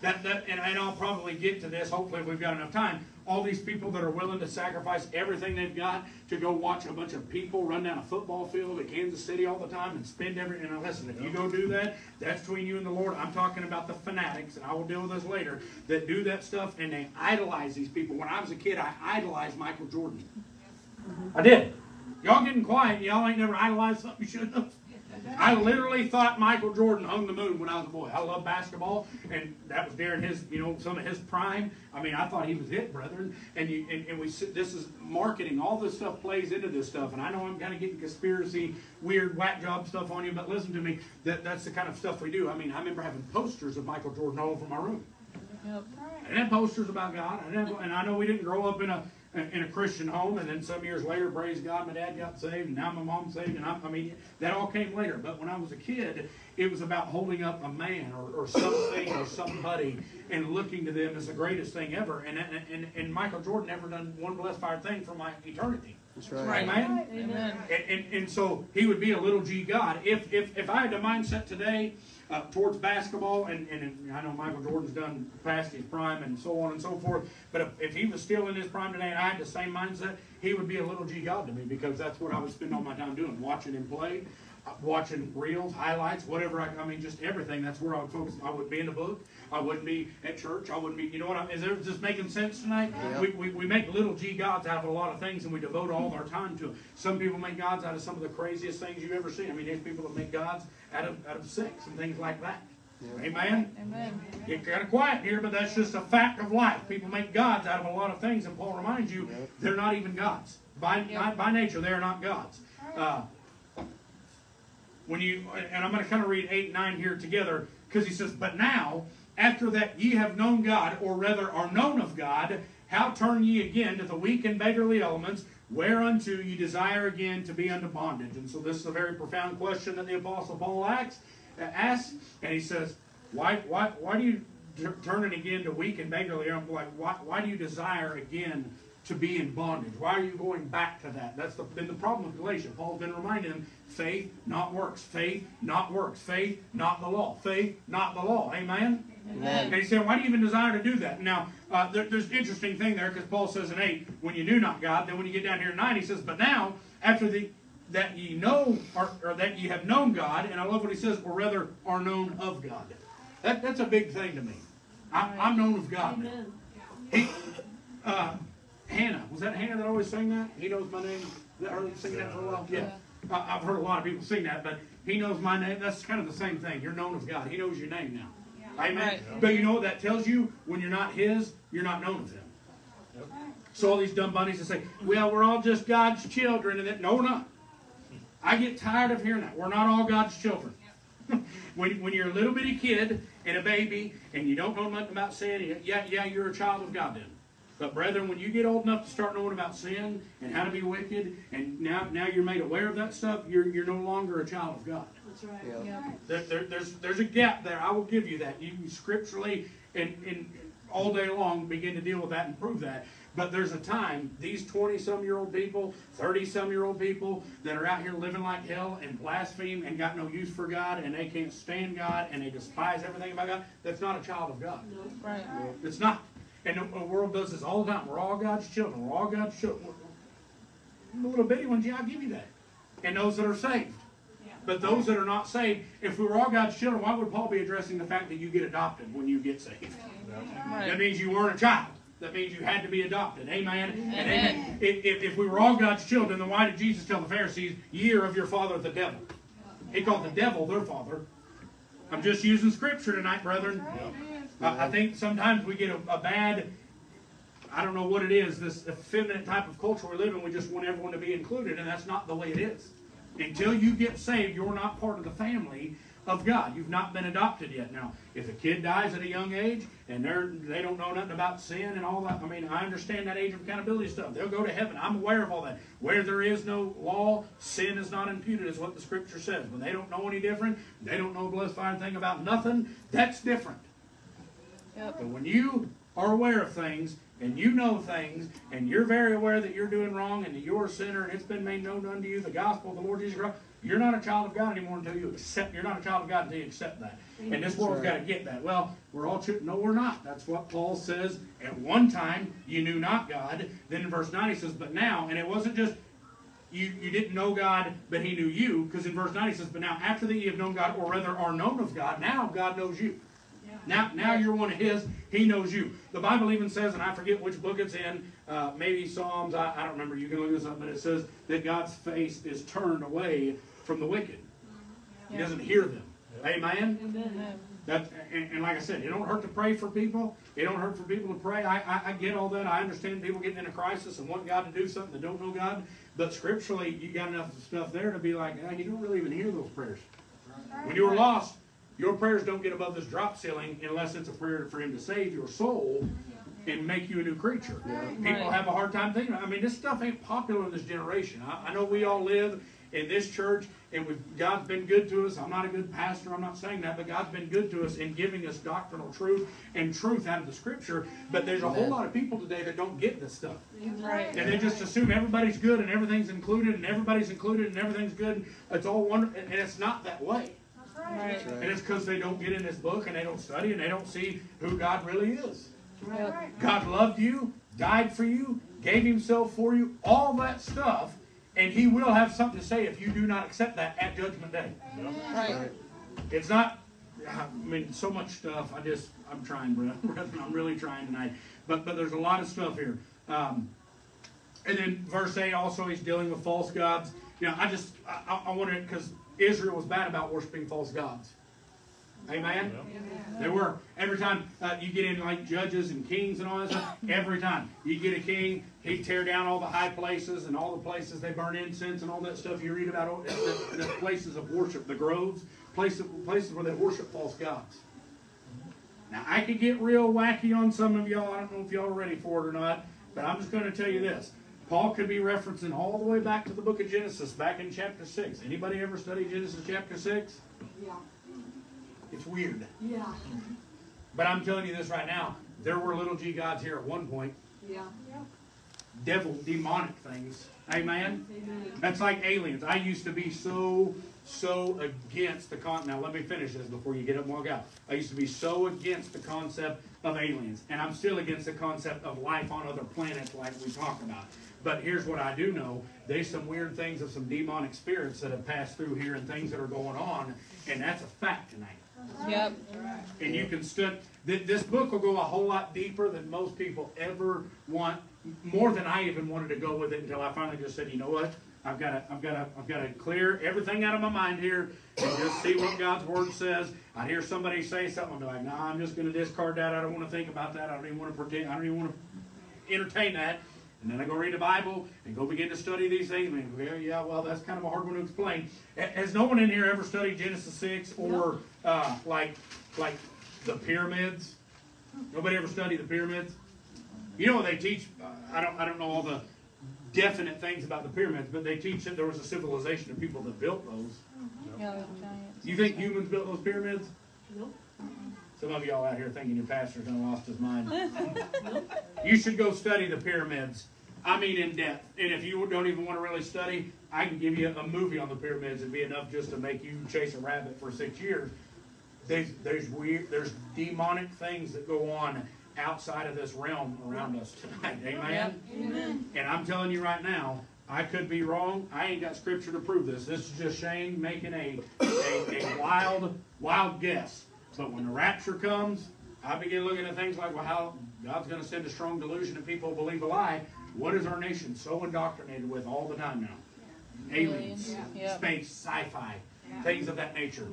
Speaker 1: That, that, and, and I'll probably get to this. Hopefully, if we've got enough time. All these people that are willing to sacrifice everything they've got to go watch a bunch of people run down a football field at Kansas City all the time and spend every. And listen, if you go do that, that's between you and the Lord. I'm talking about the fanatics, and I will deal with this later. That do that stuff and they idolize these people. When I was a kid, I idolized Michael Jordan. I did. Y'all getting quiet. Y'all ain't never idolized something you shouldn't have. I literally thought Michael Jordan hung the moon when I was a boy. I love basketball, and that was during his, you know, some of his prime. I mean, I thought he was it, brethren. And you, and, and we, this is marketing. All this stuff plays into this stuff. And I know I'm kind of getting conspiracy, weird, whack job stuff on you, but listen to me. That that's the kind of stuff we do. I mean, I remember having posters of Michael Jordan all over my room.
Speaker 3: Yep.
Speaker 1: I didn't have posters about God. I didn't have, and I know we didn't grow up in a in a Christian home, and then some years later, praise God, my dad got saved, and now my mom's saved, and I, I mean that all came later. But when I was a kid, it was about holding up a man or, or something or somebody and looking to them as the greatest thing ever. And, and, and, and Michael Jordan never done one blessed fire thing for my eternity.
Speaker 2: That's right.
Speaker 1: Amen?
Speaker 3: Amen.
Speaker 1: And, and, and so he would be a little G God. If, if, if I had the mindset today uh, towards basketball, and, and I know Michael Jordan's done past his prime and so on and so forth, but if, if he was still in his prime today and I had the same mindset, he would be a little G God to me because that's what I would spend all my time doing, watching him play, watching reels, highlights, whatever. I, I mean, just everything. That's where I would focus. I wouldn't be in the book. I wouldn't be at church. I wouldn't be, you know what? I, is it just making sense tonight?
Speaker 2: Yeah.
Speaker 1: We, we, we make little G gods out of a lot of things and we devote all of our time to them. Some people make gods out of some of the craziest things you've ever seen. I mean, there's people that make gods out of, out of sex and things like that.
Speaker 2: Yeah.
Speaker 1: Amen?
Speaker 3: Amen.
Speaker 1: Get kind of quiet here, but that's just a fact of life. People make gods out of a lot of things, and Paul reminds you
Speaker 2: Yep.
Speaker 1: they're not even gods. By,
Speaker 3: Yep.
Speaker 1: not, by nature, they are not gods. Uh, when you and I'm going to kind of read eight and nine here together because he says, "But now, after that ye have known God, or rather are known of God, how turn ye again to the weak and beggarly elements, whereunto ye desire again to be under bondage?" And so this is a very profound question that the apostle Paul asks, asks and he says, "Why, why, why do you turn it again to weak and beggarly? I'm like, why, why do you desire again?" To be in bondage. Why are you going back to that? That's the, been the problem with Galatia. Paul's been reminding faith, not works. Faith, not works. Faith, not the law. Faith, not the law. Amen? And
Speaker 3: Amen.
Speaker 1: he said, why do you even desire to do that? Now, uh, there, there's an interesting thing there because Paul says in 8, when you knew not God, then when you get down here in 9, he says, but now, after the that ye know, or, or that ye have known God, and I love what he says, or rather are known of God. That, that's a big thing to me. I, I'm known of God. now. He, uh, Hannah, was that Hannah that always sang that? He knows my name. Is that her singing that for a while? Yeah. I, I've heard a lot of people sing that, but he knows my name. That's kind of the same thing. You're known of God. He knows your name now. Amen.
Speaker 3: Right.
Speaker 1: But you know what that tells you? When you're not His, you're not known of Him. So all these dumb bunnies that say, "Well, we're all just God's children," and that no, we're not. I get tired of hearing that. We're not all God's children. [laughs] when, when you're a little bitty kid and a baby and you don't know nothing about sin, yeah, yeah, you're a child of God then. But brethren, when you get old enough to start knowing about sin and how to be wicked, and now now you're made aware of that stuff, you're you're no longer a child of God.
Speaker 2: Yeah.
Speaker 3: Yep.
Speaker 1: There, there, there's there's a gap there. I will give you that. You can scripturally and, and all day long begin to deal with that and prove that. But there's a time these 20 some year old people, 30 some year old people that are out here living like hell and blaspheme and got no use for God and they can't stand God and they despise everything about God. That's not a child of God.
Speaker 3: Right.
Speaker 1: It's not. And the, the world does this all the time. We're all God's children. We're all God's children. The little bitty ones, yeah, I'll give you that. And those that are saved. Yeah. But those that are not saved, if we were all God's children, why would Paul be addressing the fact that you get adopted when you get saved? That
Speaker 3: Right.
Speaker 1: means you weren't a child. That means you had to be adopted. Amen. And
Speaker 3: Amen.
Speaker 1: amen. If, if, if we were all God's children, then why did Jesus tell the Pharisees, "Year of your father the devil"? He called the devil their father. I'm just using scripture tonight, brethren. I, I think sometimes we get a, a bad, I don't know what it is, this effeminate type of culture we live in. We just want everyone to be included, and that's not the way it is. Until you get saved, you're not part of the family of God. You've not been adopted yet. Now, if a kid dies at a young age and they're they don't know nothing about sin and all that, I mean, I understand that age of accountability stuff. They'll go to heaven. I'm aware of all that. Where there is no law, sin is not imputed, is what the scripture says. When they don't know any different, they don't know a blessed thing about nothing, that's different.
Speaker 3: Yep.
Speaker 1: But when you are aware of things and you know things and you're very aware that you're doing wrong and that you're a sinner and it's been made known unto you the gospel of the Lord Jesus Christ, you're not a child of God anymore until you accept. You're not a child of God until you accept that. And this world's got to get that. Well, we're all children. No, we're not. That's what Paul says. At one time, you knew not God. Then in verse 9 he says, but now, and it wasn't just you, you didn't know God, but he knew you. Because in verse 9 he says, but now after that you have known God, or rather are known of God, now God knows you. Now, now you're one of His. He knows you. The Bible even says, and I forget which book it's in, uh, maybe Psalms. I, I don't remember. You can look this up, but it says that God's face is turned away from the wicked. He doesn't hear them. Amen.
Speaker 3: Amen.
Speaker 1: That and, and like I said, it don't hurt to pray for people. It don't hurt for people to pray. I, I, I get all that. I understand people getting in a crisis and want God to do something that don't know God. But scripturally, you got enough stuff there to be like, ah, you don't really even hear those prayers. When you were lost, your prayers don't get above this drop ceiling unless it's a prayer for Him to save your soul and make you a new creature. People
Speaker 3: Right.
Speaker 1: have a hard time thinking. I mean, this stuff ain't popular in this generation. I, I know we all live in this church, and we've, God's been good to us. I'm not a good pastor, I'm not saying that, but God's been good to us in giving us doctrinal truth and truth out of the scripture. But there's a whole lot of people today that don't get this stuff.
Speaker 3: Right.
Speaker 1: And they just assume everybody's good and everything's included and everybody's included and everything's good. It's all wonderful, and it's not that way.
Speaker 3: Right.
Speaker 1: And it's because they don't get in this book and they don't study and they don't see who God really is.
Speaker 3: Yep.
Speaker 1: God loved you, died for you, gave himself for you, all that stuff, and he will have something to say if you do not accept that at judgment day.
Speaker 3: Right.
Speaker 1: It's not I mean so much stuff. I just I'm trying, brethren. [laughs] I'm really trying tonight. But but there's a lot of stuff here. Um, and then verse 8 also he's dealing with false gods. You know, I just I, I- I want to because Israel was bad about worshiping false gods. Amen. They were. Every time uh, you get in like judges and kings and all that stuff, every time you get a king, he'd tear down all the high places and all the places they burn incense and all that stuff you read about, the, the places of worship, the groves, places, places where they worship false gods. Now, I could get real wacky on some of y'all. I don't know if y'all are ready for it or not, but I'm just going to tell you this. Paul could be referencing all the way back to the book of Genesis, back in chapter 6. Anybody ever study Genesis chapter 6?
Speaker 4: Yeah,
Speaker 1: It's weird.
Speaker 4: yeah,
Speaker 1: But I'm telling you this right now. There were little g gods here at one point.
Speaker 4: yeah. yeah.
Speaker 1: Devil, demonic things. Amen?
Speaker 4: Amen.
Speaker 1: That's like aliens. I used to be so, so against the con. Now let me finish this before you get up and walk out. I used to be so against the concept of aliens, and I'm still against the concept of life on other planets, like we talk about. But here's what I do know: there's some weird things of some demonic spirits that have passed through here, and things that are going on, and that's a fact tonight uh-huh.
Speaker 3: Yep.
Speaker 1: and you can stud. th- This book will go a whole lot deeper than most people ever want, more than I even wanted to go with it until I finally just said, you know what? I've got to, I've got to, I've got to clear everything out of my mind here and just see what God's word says. I hear somebody say something, I'm like, nah, I'm just going to discard that. I don't want to think about that. I don't even want to pretend. I don't even want to entertain that. And then I go read the Bible and go begin to study these things. And yeah, yeah, well, that's kind of a hard one to explain. Has no one in here ever studied Genesis six or uh, like like the pyramids? Nobody ever studied the pyramids? You know what they teach? Uh, I don't I don't know all the definite things about the pyramids, but they teach that there was a civilization of people that built those.
Speaker 3: Yeah, the giants.
Speaker 1: You think humans built those pyramids?
Speaker 4: Nope.
Speaker 1: Some of y'all out here thinking your pastor's done lost his mind. you should go study the pyramids. I mean, in depth. And if you don't even want to really study, I can give you a movie on the pyramids and be enough just to make you chase a rabbit for six years. There's, there's weird, there's demonic things that go on outside of this realm around us tonight. Amen.
Speaker 4: Amen.
Speaker 1: And I'm telling you right now, I could be wrong. I ain't got scripture to prove this. This is just Shayne making a, a, a wild, wild guess. But when the rapture comes, I begin looking at things like, well, how God's going to send a strong delusion and people believe a lie. What is our nation so indoctrinated with all the time now? Aliens,
Speaker 3: Aliens, yeah.
Speaker 1: space, sci-fi, things of that nature.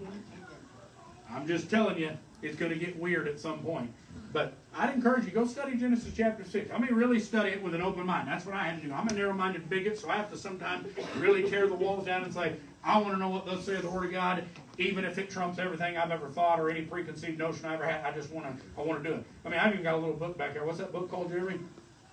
Speaker 1: I'm just telling you, it's going to get weird at some point. But I'd encourage you, go study Genesis chapter 6. I mean, really study it with an open mind. That's what I had to do. I'm a narrow minded bigot, so I have to sometimes really tear the walls down and say, I want to know what thus says the Word of God, even if it trumps everything I've ever thought or any preconceived notion I ever had. I just want to, I want to do it. I mean, I've even got a little book back there. What's that book called, Jeremy?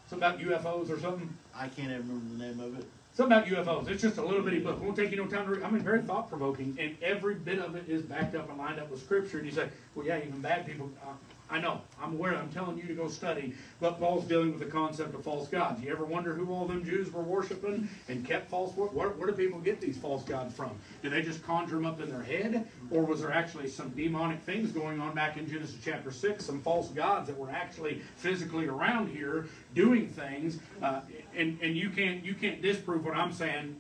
Speaker 1: Something about UFOs or something?
Speaker 5: I can't even remember the name of it.
Speaker 1: Something about UFOs. It's just a little bitty book. It won't take you no time to read. I mean, very thought provoking, and every bit of it is backed up and lined up with Scripture. And you say, well, yeah, even bad people. Uh, I know. I'm aware. I'm telling you to go study. But Paul's dealing with the concept of false gods. You ever wonder who all them Jews were worshiping and kept false? Where, where, do people get these false gods from? Do they just conjure them up in their head, or was there actually some demonic things going on back in Genesis chapter six? Some false gods that were actually physically around here doing things, uh, and and you can't you can't disprove what I'm saying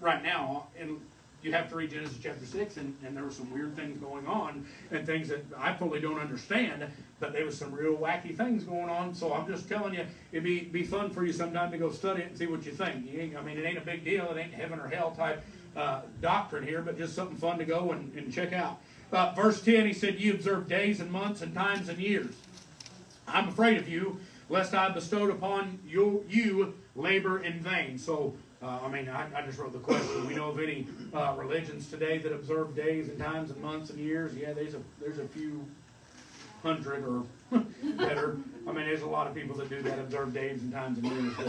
Speaker 1: right now. And you have to read Genesis chapter 6, and, and there were some weird things going on, and things that I fully don't understand, but there was some real wacky things going on. So I'm just telling you, it'd be, be fun for you sometime to go study it and see what you think. You I mean, it ain't a big deal. It ain't heaven or hell type uh, doctrine here, but just something fun to go and, and check out. Uh, verse 10, he said, You observe days and months and times and years. I'm afraid of you, lest I bestowed upon you, you labor in vain. So, uh, I mean, I, I just wrote the question. We know of any uh, religions today that observe days and times and months and years? Yeah, there's a there's a few hundred or [laughs] better. I mean, there's a lot of people that do that, observe days and times and years. But,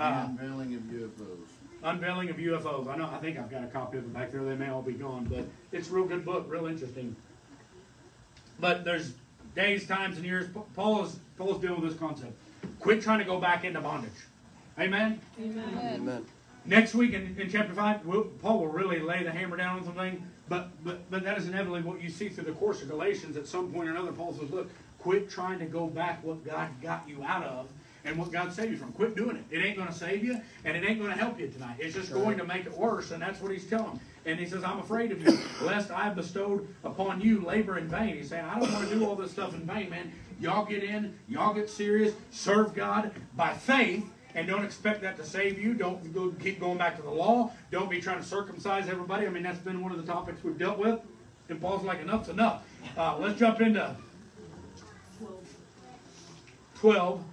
Speaker 1: uh,
Speaker 5: unveiling of UFOs.
Speaker 1: Unveiling of UFOs. I know. I think I've got a copy of it back there. They may all be gone, but it's a real good book, real interesting. But there's days, times, and years. Paul is Paul's dealing with this concept. Quit trying to go back into bondage. Amen.
Speaker 2: Amen.
Speaker 1: Next week in, in chapter five, we'll, Paul will really lay the hammer down on something. But but but that is inevitably what you see through the course of Galatians. At some point or another, Paul says, "Look, quit trying to go back what God got you out of." And what God saved you from. Quit doing it. It ain't going to save you, and it ain't going to help you tonight. It's just going to make it worse, and that's what he's telling. And he says, I'm afraid of you, lest I bestowed upon you labor in vain. He's saying, I don't want to do all this stuff in vain, man. Y'all get in, y'all get serious, serve God by faith, and don't expect that to save you. Don't go, keep going back to the law. Don't be trying to circumcise everybody. I mean, that's been one of the topics we've dealt with. And Paul's like, enough's enough. Uh, let's jump into 12.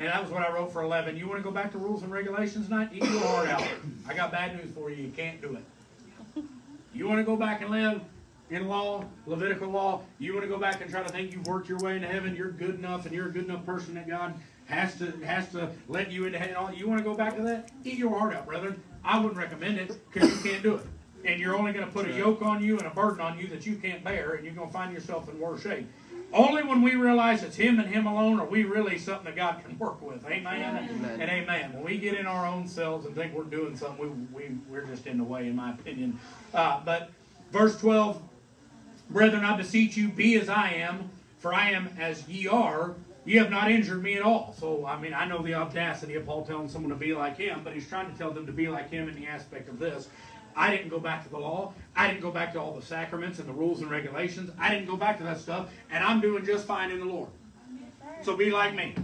Speaker 1: And that was what I wrote for 11. You want to go back to rules and regulations tonight? Eat your heart out. I got bad news for you. You can't do it. You want to go back and live in law, Levitical law? You want to go back and try to think you've worked your way into heaven? You're good enough, and you're a good enough person that God has to has to let you into heaven. All you want to go back to that? Eat your heart out, brethren. I wouldn't recommend it because you can't do it, and you're only going to put a yoke on you and a burden on you that you can't bear, and you're going to find yourself in worse shape. Only when we realize it's Him and Him alone are we really something that God can work with. Amen,
Speaker 2: Amen.
Speaker 1: and amen. When we get in our own selves and think we're doing something, we, we, we're just in the way, in my opinion. Uh, but verse 12, Brethren, I beseech you, be as I am, for I am as ye are. Ye have not injured me at all. So, I mean, I know the audacity of Paul telling someone to be like him, but he's trying to tell them to be like him in the aspect of this. I didn't go back to the law. I didn't go back to all the sacraments and the rules and regulations. I didn't go back to that stuff, and I'm doing just fine in the Lord. So be like me.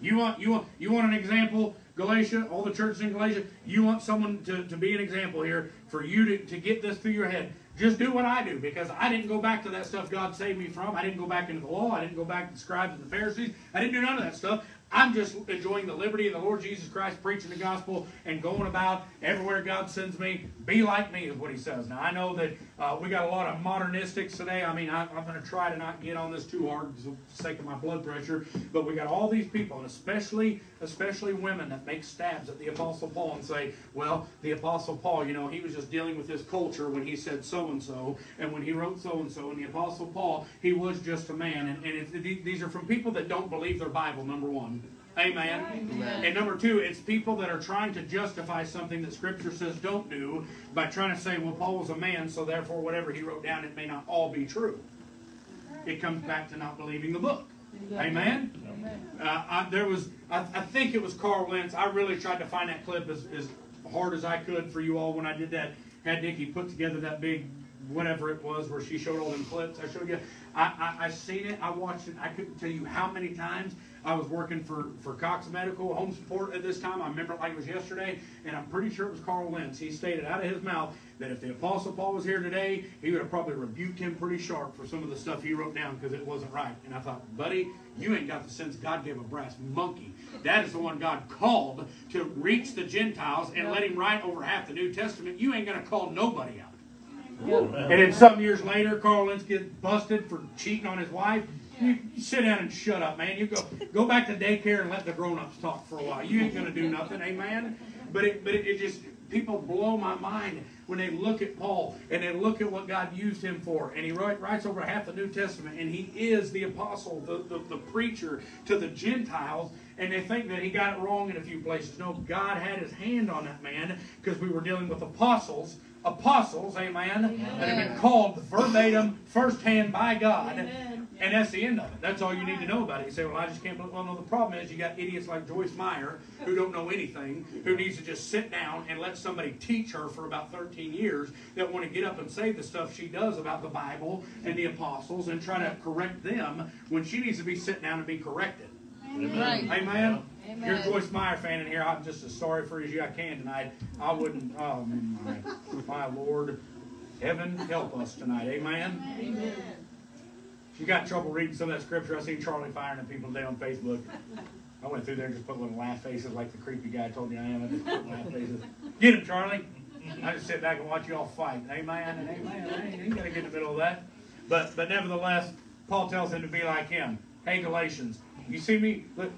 Speaker 1: You want you want you want an example, Galatia, all the churches in Galatia, you want someone to, to be an example here for you to, to get this through your head. Just do what I do because I didn't go back to that stuff God saved me from. I didn't go back into the law. I didn't go back to the scribes and the Pharisees. I didn't do none of that stuff. I'm just enjoying the liberty of the Lord Jesus Christ, preaching the gospel and going about everywhere God sends me. Be like me is what he says. Now I know that uh, we got a lot of modernistics today. I mean, I, I'm going to try to not get on this too hard for the sake of my blood pressure. But we got all these people, and especially especially women that make stabs at the Apostle Paul and say, "Well, the Apostle Paul, you know, he was just dealing with this culture when he said so and so, and when he wrote so and so." And the Apostle Paul, he was just a man. And, and it, these are from people that don't believe their Bible. Number one. Amen.
Speaker 2: Amen.
Speaker 1: And number two, it's people that are trying to justify something that Scripture says don't do by trying to say, well, Paul was a man, so therefore whatever he wrote down, it may not all be true. It comes back to not believing the book. Amen. Uh, I, there was, I, I think it was Carl Lentz. I really tried to find that clip as, as hard as I could for you all when I did that. Had Nikki put together that big whatever it was where she showed all them clips. I showed you. I, I I seen it. I watched it. I couldn't tell you how many times I was working for for Cox Medical Home Support at this time. I remember it like it was yesterday, and I'm pretty sure it was Carl Lentz. He stated out of his mouth that if the Apostle Paul was here today, he would have probably rebuked him pretty sharp for some of the stuff he wrote down because it wasn't right. And I thought, buddy, you ain't got the sense God gave a brass monkey. That is the one God called to reach the Gentiles and let him write over half the New Testament. You ain't gonna call nobody out. And then some years later, Carl Lentz gets busted for cheating on his wife. You, you sit down and shut up, man. You go go back to daycare and let the grown-ups talk for a while. You ain't gonna do nothing, amen. But it but it, it just people blow my mind when they look at Paul and they look at what God used him for. And he write, writes over half the New Testament, and he is the apostle, the, the, the preacher to the Gentiles. And they think that he got it wrong in a few places. No, God had his hand on that man because we were dealing with apostles apostles, amen, that have been called verbatim, firsthand by God. And that's the end of it. That's all you need to know about it. You say, well, I just can't believe. Well, no, the problem is you got idiots like Joyce Meyer who don't know anything, who needs to just sit down and let somebody teach her for about 13 years that want to get up and say the stuff she does about the Bible and the apostles and try to correct them when she needs to be sitting down and be corrected.
Speaker 3: Right.
Speaker 1: Amen.
Speaker 3: Amen.
Speaker 1: You're a Joyce Meyer fan in here. I'm just as sorry for you as I can tonight. I wouldn't. Oh my, my Lord, heaven help us tonight. Amen.
Speaker 3: Amen.
Speaker 1: You got trouble reading some of that scripture, I seen Charlie firing people today on Facebook. I went through there and just put little laugh faces like the creepy guy told me I am. I just put laugh faces. Get him, Charlie. I just sit back and watch you all fight. Amen and amen. Ain't, ain't got to get in the middle of that. But but nevertheless, Paul tells him to be like him. Hey Galatians, you see me? Look,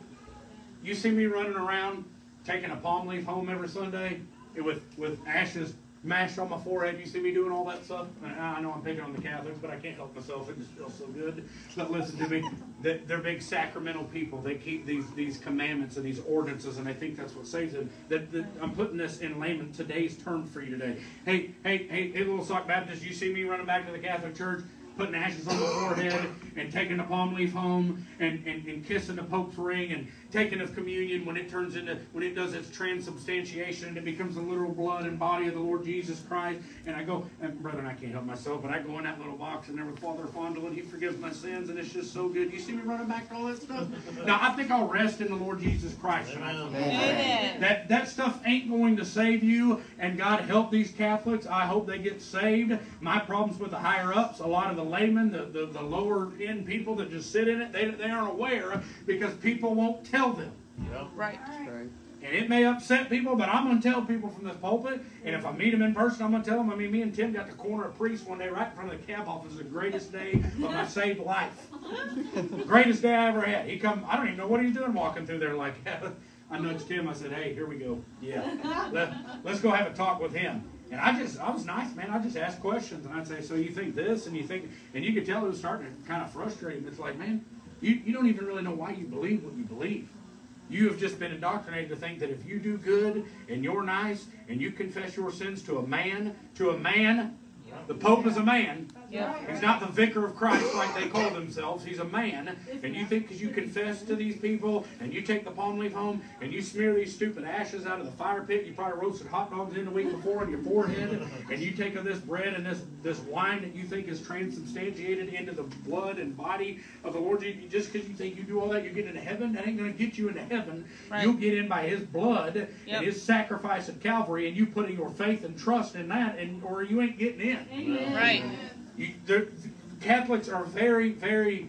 Speaker 1: you see me running around taking a palm leaf home every Sunday with, with ashes mashed on my forehead. You see me doing all that stuff? I know I'm picking on the Catholics, but I can't help myself. It just feels so good. But listen to me. They- They're big sacramental people. They keep these, these commandments and these ordinances, and I think that's what saves them. That, that I'm putting this in layman today's term for you today. Hey, hey, hey, hey, Little Sac Baptist, you see me running back to the Catholic Church? putting ashes on the forehead and taking the palm leaf home and, and, and kissing the Pope's ring and taking of communion when it turns into when it does its transubstantiation and it becomes the literal blood and body of the Lord Jesus Christ. And I go, and brethren, I can't help myself, but I go in that little box and there with Father Fondle and he forgives my sins and it's just so good. You see me running back to all that stuff? [laughs] now I think I'll rest in the Lord Jesus Christ tonight.
Speaker 3: Amen.
Speaker 1: That that stuff ain't going to save you, and God help these Catholics. I hope they get saved. My problems with the higher ups, a lot of the laymen, the, the, the lower end people that just sit in it, they, they aren't aware because people won't tell them.
Speaker 3: Right.
Speaker 2: Right.
Speaker 1: And it may upset people, but I'm going to tell people from this pulpit. And if I meet them in person, I'm going to tell them. I mean, me and Tim got to corner a priest one day right in front of the cab office. The greatest day of my saved life. [laughs] greatest day I ever had. He come. I don't even know what he's doing walking through there like that. [laughs] I nudged him. I said, "Hey, here we go. Yeah, Let, let's go have a talk with him." And I just, I was nice, man. I just asked questions, and I'd say, "So you think this?" And you think, and you could tell it was starting to kind of frustrate him. It's like, man, you, you don't even really know why you believe what you believe. You have just been indoctrinated to think that if you do good and you're nice and you confess your sins to a man, to a man, the Pope is a man.
Speaker 3: Yep.
Speaker 1: He's not the vicar of Christ like they call themselves. He's a man. And you think because you confess to these people and you take the palm leaf home and you smear these stupid ashes out of the fire pit, you probably roasted hot dogs in the week before on your forehead, and you take of this bread and this, this wine that you think is transubstantiated into the blood and body of the Lord, Jesus, just because you think you do all that, you're getting into heaven, that ain't going to get you into heaven.
Speaker 3: Right.
Speaker 1: You'll get in by his blood
Speaker 3: Yep.
Speaker 1: and his sacrifice at Calvary, and you putting your faith and trust in that, and or you ain't getting in.
Speaker 3: Right.
Speaker 1: You, the Catholics are very, very.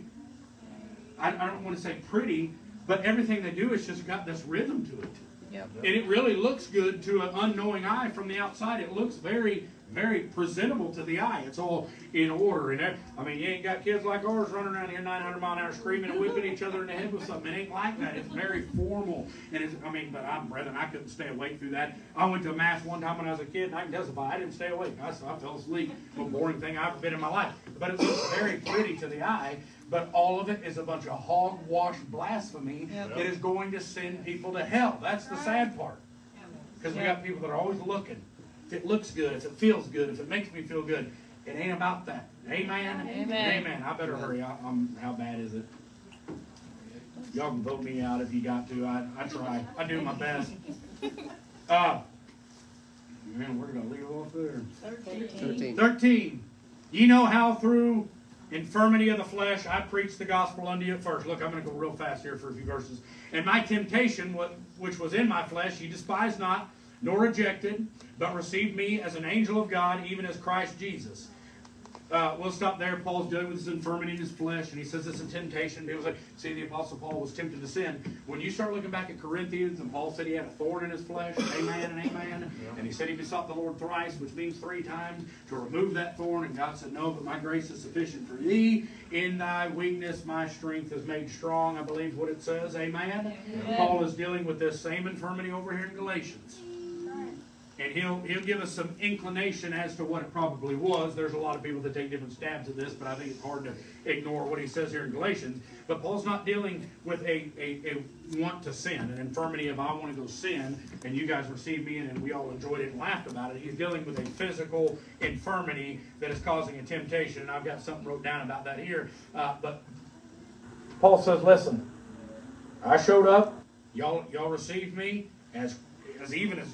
Speaker 1: I, I don't want to say pretty, but everything they do has just got this rhythm to it,
Speaker 3: Yep.
Speaker 1: and it really looks good to an unknowing eye from the outside. It looks very, very presentable to the eye. It's all in order, and that- I mean, you ain't got kids like ours running around here 900 mile an hour screaming and whipping each other in the head with something. It ain't like that. It's very formal, and it's. I mean, but I'm brethren, I couldn't stay awake through that. I went to mass one time when I was a kid, and I can testify I didn't stay awake. I, I fell asleep. Most boring thing I've ever been in my life. But it looks very pretty to the eye. But all of it is a bunch of hogwash blasphemy
Speaker 3: Yep.
Speaker 1: that is going to send people to hell. That's the sad part. Because we got people that are always looking. If it looks good, if it feels good, if it makes me feel good, it ain't about that. Amen.
Speaker 3: Amen.
Speaker 1: Amen. I better hurry. I, I'm, how bad is it? Y'all can vote me out if you got to. I, I try. I do my best. Uh, man, we're gonna leave it off there.
Speaker 2: Thirteen.
Speaker 1: 13. Ye know how through infirmity of the flesh I preached the gospel unto you at first. Look, I'm going to go real fast here for a few verses. And my temptation, what- which was in my flesh, ye despised not, nor rejected, but received me as an angel of God, even as Christ Jesus. Uh, we'll stop there. Paul's dealing with his infirmity in his flesh, and he says it's a temptation. It was like, see, the Apostle Paul was tempted to sin. When you start looking back at Corinthians, and Paul said he had a thorn in his flesh, amen and amen, and he said he besought the Lord thrice, which means three times, to remove that thorn, and God said, no, but my grace is sufficient for thee. In thy weakness, my strength is made strong, I believe what it says, amen. Paul is dealing with this same infirmity over here in Galatians. And he'll he'll give us some inclination as to what it probably was. There's a lot of people that take different stabs at this, but I think it's hard to ignore what he says here in Galatians. But Paul's not dealing with a, a, a want to sin, an infirmity of I want to go sin, and you guys received me and we all enjoyed it and laughed about it. He's dealing with a physical infirmity that is causing a temptation, and I've got something wrote down about that here. Uh, but Paul says, listen, I showed up, y'all y'all received me as as even as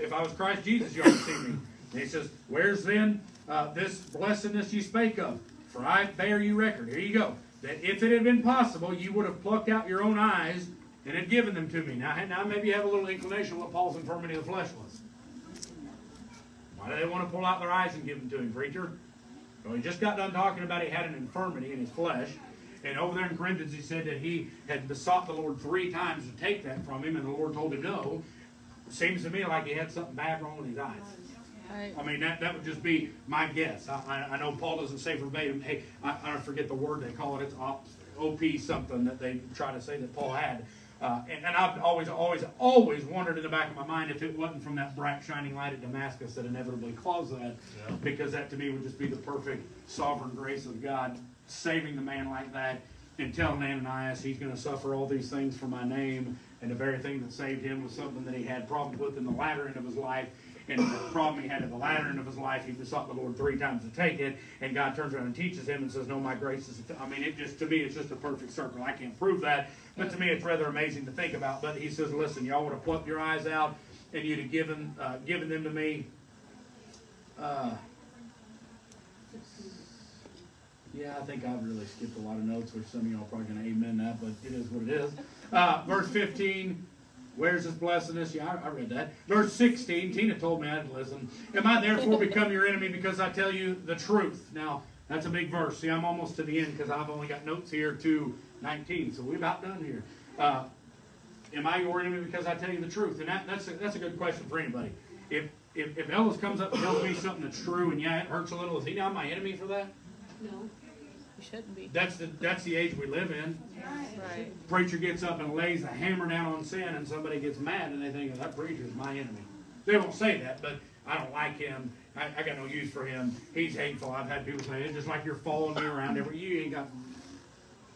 Speaker 1: if, I was Christ Jesus, you ought to see me. And he says, Where's then uh, this blessedness you spake of? For I bear you record. Here you go. That if it had been possible, you would have plucked out your own eyes and had given them to me. Now, now maybe you have a little inclination what Paul's infirmity of the flesh was. Why do they want to pull out their eyes and give them to him, preacher? Well, he just got done talking about he had an infirmity in his flesh. And over there in Corinthians, he said that he had besought the Lord three times to take that from him, and the Lord told him no. Seems to me like he had something bad wrong with his eyes.
Speaker 3: Right.
Speaker 1: I mean, that, that would just be my guess. I, I, I know Paul doesn't say verbatim, hey, I, I don't forget the word they call it. It's op, OP something that they try to say that Paul had. Uh, and, and I've always, always, always wondered in the back of my mind if it wasn't from that bright shining light at Damascus that inevitably caused that, because that to me would just be the perfect sovereign grace of God saving the man like that and telling Ananias he's going to suffer all these things for my name, and the very thing that saved him was something that he had problems with in the latter end of his life. And the problem he had at the latter end of his life, he besought the Lord three times to take it, and God turns around and teaches him and says, "No, my grace is." I mean, it just to me, it's just a perfect circle. I can't prove that, but to me, it's rather amazing to think about. But he says, "Listen, y'all would have plucked your eyes out, and you'd have given uh, given them to me." Uh, yeah, I think I've really skipped a lot of notes, which some of y'all are probably going to amen that, but it is what it is. Uh, verse 15, where's his blessedness? Yeah, I, I read that. Verse 16, Tina told me I to listen. Am I therefore become your enemy because I tell you the truth? Now, that's a big verse. See, I'm almost to the end because I've only got notes here to 19, so we're about done here. Uh, am I your enemy because I tell you the truth? And that, that's, a, that's a good question for anybody. If, if, if Ellis comes up and tells me something that's true and yeah, it hurts a little, is he now my enemy for that?
Speaker 3: You shouldn't be.
Speaker 1: That's the, that's the age we live in.
Speaker 3: Right.
Speaker 1: Preacher gets up and lays a hammer down on sin and somebody gets mad and they think, that preacher's my enemy. They don't say that, but I don't like him. I, I got no use for him. He's hateful. I've had people say, it's just like you're following me around every, you ain't got,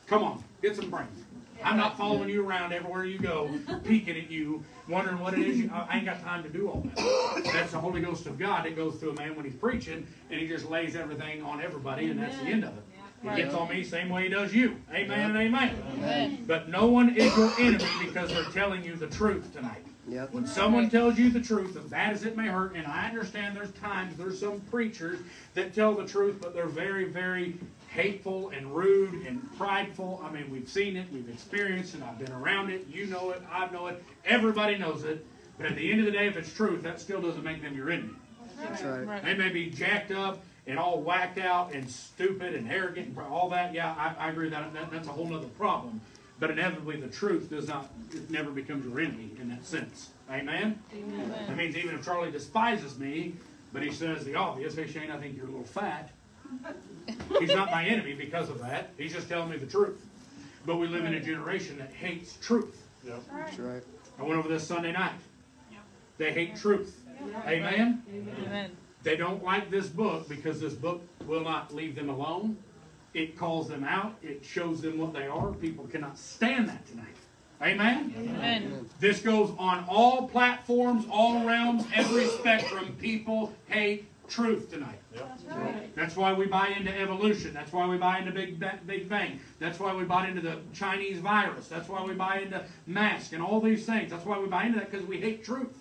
Speaker 1: come on, get some brains. I'm not following you around everywhere you go, peeking at you, wondering what it is. You, I ain't got time to do all that. That's the Holy Ghost of God that goes through a man when he's preaching, and he just lays everything on everybody, and that's the end of it. He gets on me same way he does you. Amen and amen.
Speaker 3: Amen.
Speaker 1: But no one is your enemy because they're telling you the truth tonight.
Speaker 2: Yep.
Speaker 1: When someone tells you the truth, as bad as it may hurt, and I understand there's times there's some preachers that tell the truth, but they're very, very hateful and rude and prideful. I mean, we've seen it, we've experienced it, I've been around it, you know it, I know it, everybody knows it. But at the end of the day, if it's truth, that still doesn't make them your enemy.
Speaker 2: That's right.
Speaker 3: Right.
Speaker 1: They may be jacked up and all whacked out and stupid and arrogant and all that. Yeah, I, I agree that, that that's a whole other problem. But inevitably, the truth does not, it never becomes your enemy in that sense. Amen? That means even if Charlie despises me, but he says the obvious, hey Shayne, I think you're a little fat. He's not my enemy because of that. He's just telling me the truth. But we live in a generation that hates truth. Yep.
Speaker 2: That's right.
Speaker 1: I went over this Sunday night. They hate truth. Amen?
Speaker 3: Amen.
Speaker 1: They don't like this book because this book will not leave them alone. It calls them out. It shows them what they are. People cannot stand that tonight. Amen?
Speaker 3: Amen.
Speaker 1: This goes on all platforms, all realms, every spectrum. People hate truth tonight. That's right. That's why we buy into evolution. That's why we buy into Big Big Bang. That's why we buy into the Chinese virus. That's why we buy into mask and all these things. That's why we buy into that because we hate truth.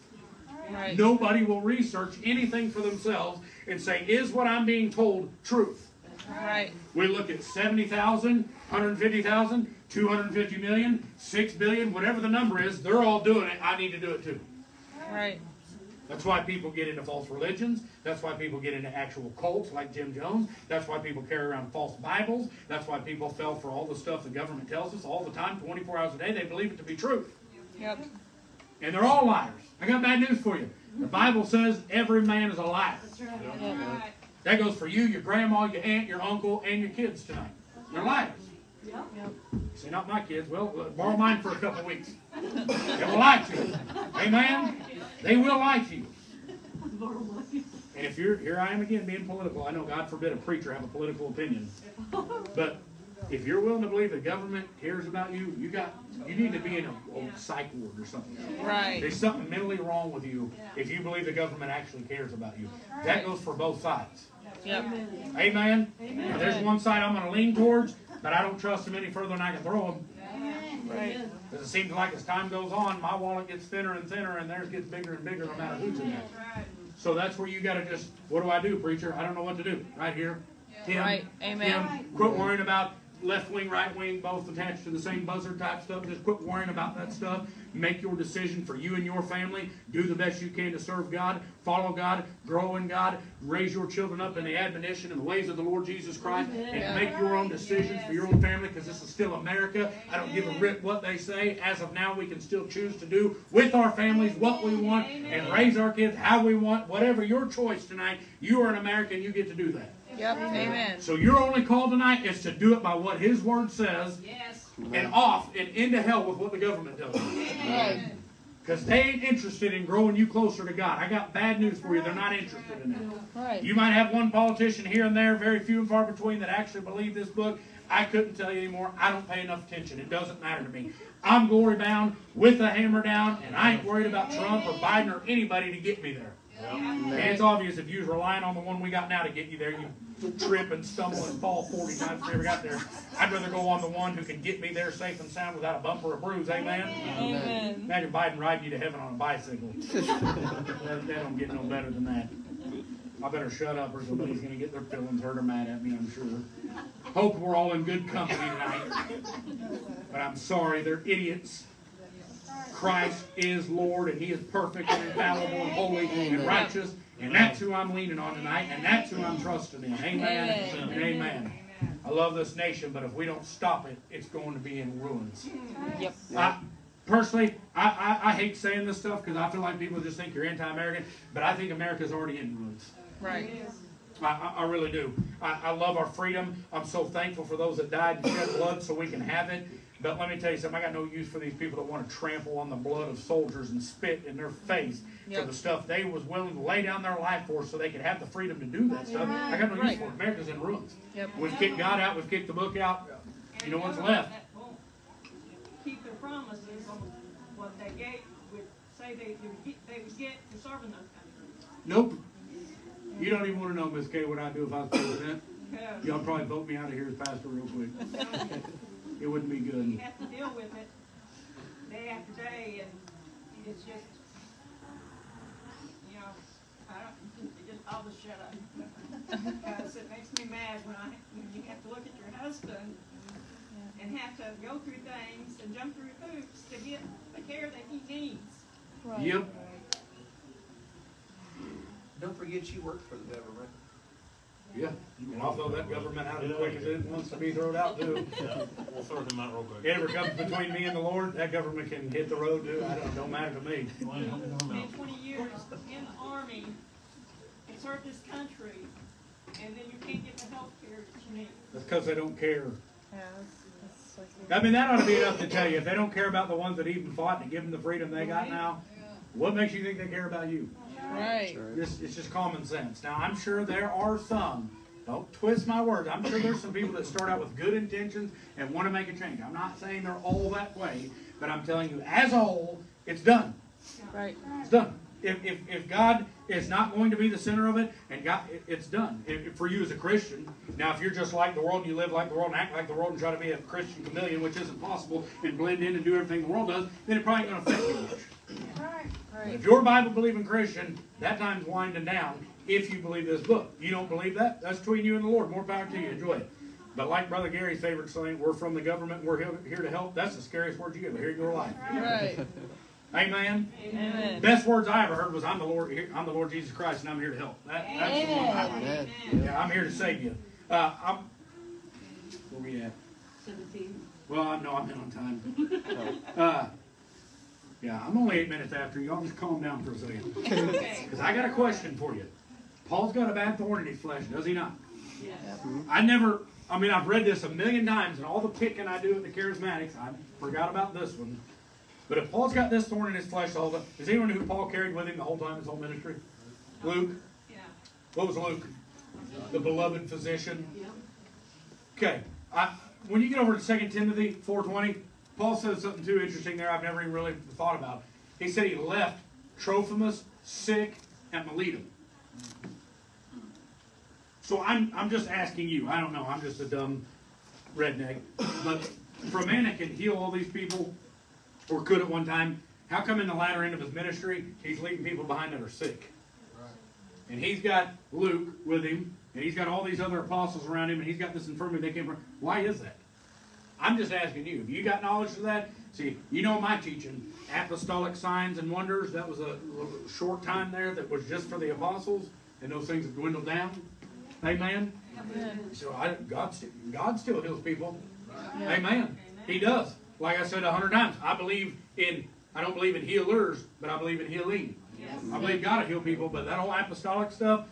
Speaker 3: Right.
Speaker 1: Nobody will research anything for themselves and say, is what I'm being told truth?
Speaker 3: Right.
Speaker 1: We look at 70,000, 150,000, 250 million, 6 billion, whatever the number is, they're all doing it. I need to do it too.
Speaker 3: Right.
Speaker 1: That's why people get into false religions. That's why people get into actual cults like Jim Jones. That's why people carry around false Bibles. That's why people fell for all the stuff the government tells us all the time, 24 hours a day. They believe it to be truth.
Speaker 3: Yep.
Speaker 1: And they're all liars. I got bad news for you. The Bible says every man is a liar.
Speaker 3: Yep.
Speaker 1: That goes for you, your grandma, your aunt, your uncle, and your kids tonight. They're liars.
Speaker 3: Yep.
Speaker 1: Say, not my kids. Well, uh, borrow mine for a couple of weeks. They will lie to you. Amen? They will lie to you. And if you're, here I am again being political. I know God forbid a preacher have a political opinion. But if you're willing to believe the government cares about you, you got, you need to be in a, a psych ward or something.
Speaker 3: Right.
Speaker 1: There's something mentally wrong with you if you believe the government actually cares about you. That goes for both sides.
Speaker 3: Yep.
Speaker 1: Amen? Now, there's one side I'm going to lean towards, but I don't trust them any further than I can throw them.
Speaker 3: Right.
Speaker 1: Because it seems like as time goes on, my wallet gets thinner and thinner, and theirs gets bigger and bigger no matter who's in there. So that's where you got to just, what do I do, preacher? I don't know what to do. Right here. Tim,
Speaker 3: Right. Amen.
Speaker 1: Tim, quit worrying about left wing, right wing, both attached to the same buzzer type stuff. Just quit worrying about that stuff. Make your decision for you and your family. Do the best you can to serve God, follow God, grow in God, raise your children up in the admonition and the ways of the Lord Jesus Christ, and make your own decisions for your own family because this is still America. I don't give a rip what they say. As of now, we can still choose to do with our families what we want and raise our kids how we want. Whatever your choice tonight, you are an American. You get to do that.
Speaker 3: Yep. Amen.
Speaker 1: So your only call tonight is to do it by what His Word says.
Speaker 4: Yes.
Speaker 1: and off and into hell with what the government does.
Speaker 3: Right.
Speaker 1: Because they ain't interested in growing you closer to God. I got bad news for you. They're not interested in that.
Speaker 3: Right.
Speaker 1: You might have one politician here and there, very few and far between, that actually believe this book. I couldn't tell you anymore. I don't pay enough attention. It doesn't matter to me. I'm glory bound with the hammer down, and I ain't worried about Trump or Biden or anybody to get me there. And it's obvious if you was relying on the one we got now to get you there, you trip and stumble and fall 40 times if you ever got there. I'd rather go on the one who can get me there safe and sound without a bump or a bruise. Amen?
Speaker 3: Amen.
Speaker 1: Imagine Biden riding you to heaven on a bicycle. [laughs] that, that don't get no better than that. I better shut up or somebody's gonna get their feelings hurt or mad at me, I'm sure. Hope we're all in good company tonight. But I'm sorry, they're idiots. Christ is Lord and He is perfect and infallible and holy and righteous. And that's who I'm leaning on tonight, and that's who I'm trusting in. Amen
Speaker 3: Amen.
Speaker 1: and amen. I love this nation, but if we don't stop it, it's going to be in ruins.
Speaker 3: Yep.
Speaker 1: I, personally, I, I, I hate saying this stuff because I feel like people just think you're anti-American, but I think America's already in ruins.
Speaker 3: Right.
Speaker 1: I, I, I really do. I, I love our freedom. I'm so thankful for those that died and shed blood so we can have it. But let me tell you something. I got no use for these people that want to trample on the blood of soldiers and spit in their face for the stuff they was willing to lay down their life for so they could have the freedom to do that stuff. I got no use
Speaker 3: Right.
Speaker 1: for it. America's in ruins.
Speaker 3: Yep.
Speaker 1: We've kicked God out. We've kicked the book out. You know what's left?
Speaker 4: Keep their promises on what they gave, would say they, they would get, they would get for serving those countries.
Speaker 1: Nope. You don't even want to know, Miss Kay, what I'd do if I was president. Y'all probably vote me out of here as pastor real quick. [laughs] It wouldn't be good.
Speaker 4: you
Speaker 1: good.
Speaker 4: have to deal with it day after day, and it's just, you know, I don't, it just, I'll just shut up. Because it makes me mad when I, when you have to look at your husband and have to go through things and jump through hoops to get the care that he needs.
Speaker 3: Right.
Speaker 1: Yep.
Speaker 2: Don't forget you work for the government.
Speaker 1: Yeah. And I'll throw that government out as quick as it wants to be thrown out too.
Speaker 5: Yeah, we'll throw them out real quick.
Speaker 1: It ever comes between me and the Lord, that government can hit the road too. I don't, don't matter to me.
Speaker 5: Well, he'll throw him out.
Speaker 4: Spent twenty years in the army and served this country, and then you can't get the health care that you need.
Speaker 1: That's because they don't care.
Speaker 3: Yeah, that's, that's like
Speaker 1: I mean, that ought to be enough to tell you. If they don't care about the ones that even fought to give them the freedom they got now, what makes you think they care about you?
Speaker 3: Right.
Speaker 1: Just, it's just common sense. Now, I'm sure there are some, don't twist my words, I'm sure there's some people that start out with good intentions and want to make a change. I'm not saying they're all that way, but I'm telling you, as a whole, it's done.
Speaker 3: Right.
Speaker 1: It's done. If, if, if God is not going to be the center of it, and God, it, it's done. If, if for you as a Christian, now if you're just like the world and you live like the world and act like the world and try to be a Christian chameleon, which isn't possible, and blend in and do everything the world does, then it probably ain't going to affect you much. But
Speaker 3: Right.
Speaker 1: if you're a Bible believing Christian, that time's winding down if you believe this book. You don't believe that? That's between you and the Lord. More power to you. Enjoy it. But like Brother Gary's favorite saying, we're from the government, we're here here to help. That's the scariest word you get to hear in your life.
Speaker 3: Right.
Speaker 1: Amen.
Speaker 3: Amen.
Speaker 1: Best words I ever heard was, "I'm the Lord. I'm the Lord Jesus Christ, and I'm here to help." That, that's the one. I,
Speaker 2: Amen.
Speaker 1: yeah, I'm here to save you. Uh, I'm. Where we at?
Speaker 4: Seventeen.
Speaker 1: Well, I know I'm in on time. [laughs] Uh, yeah, I'm only eight minutes after you. I'll just calm down for a second. [laughs]
Speaker 4: Okay.
Speaker 1: Because I got a question for you. Paul's got a bad thorn in his flesh, does he not?
Speaker 4: Yes.
Speaker 1: I never, I mean, I've read this a million times, and all the picking I do at the charismatics, I forgot about this one. But if Paul's got this thorn in his flesh all the does anyone know who Paul carried with him the whole time his whole ministry? Luke.
Speaker 4: Yeah.
Speaker 1: What was Luke? The beloved physician.
Speaker 4: Yeah.
Speaker 1: Okay. I, when you get over to 2 Timothy 4.20, Paul says something too interesting there I've never even really thought about. He said he left Trophimus sick at Miletum. So I'm, I'm just asking you. I don't know. I'm just a dumb redneck. But for a man that can heal all these people, or could at one time, how come in the latter end of his ministry, he's leaving people behind that are sick? And he's got Luke with him, and he's got all these other apostles around him, and he's got this infirmity they came from. Why is that? I'm just asking you. Have you got knowledge of that? See, you know my teaching, apostolic signs and wonders. That was a short time there that was just for the apostles, and those things have dwindled down. Amen.
Speaker 3: Amen.
Speaker 1: So I, God, God still heals people.
Speaker 3: Yeah.
Speaker 1: Amen. He does. Like I said a hundred times, I believe in. I don't believe in healers, but I believe in healing.
Speaker 4: Yes.
Speaker 1: I believe God will heal people, but that whole apostolic stuff,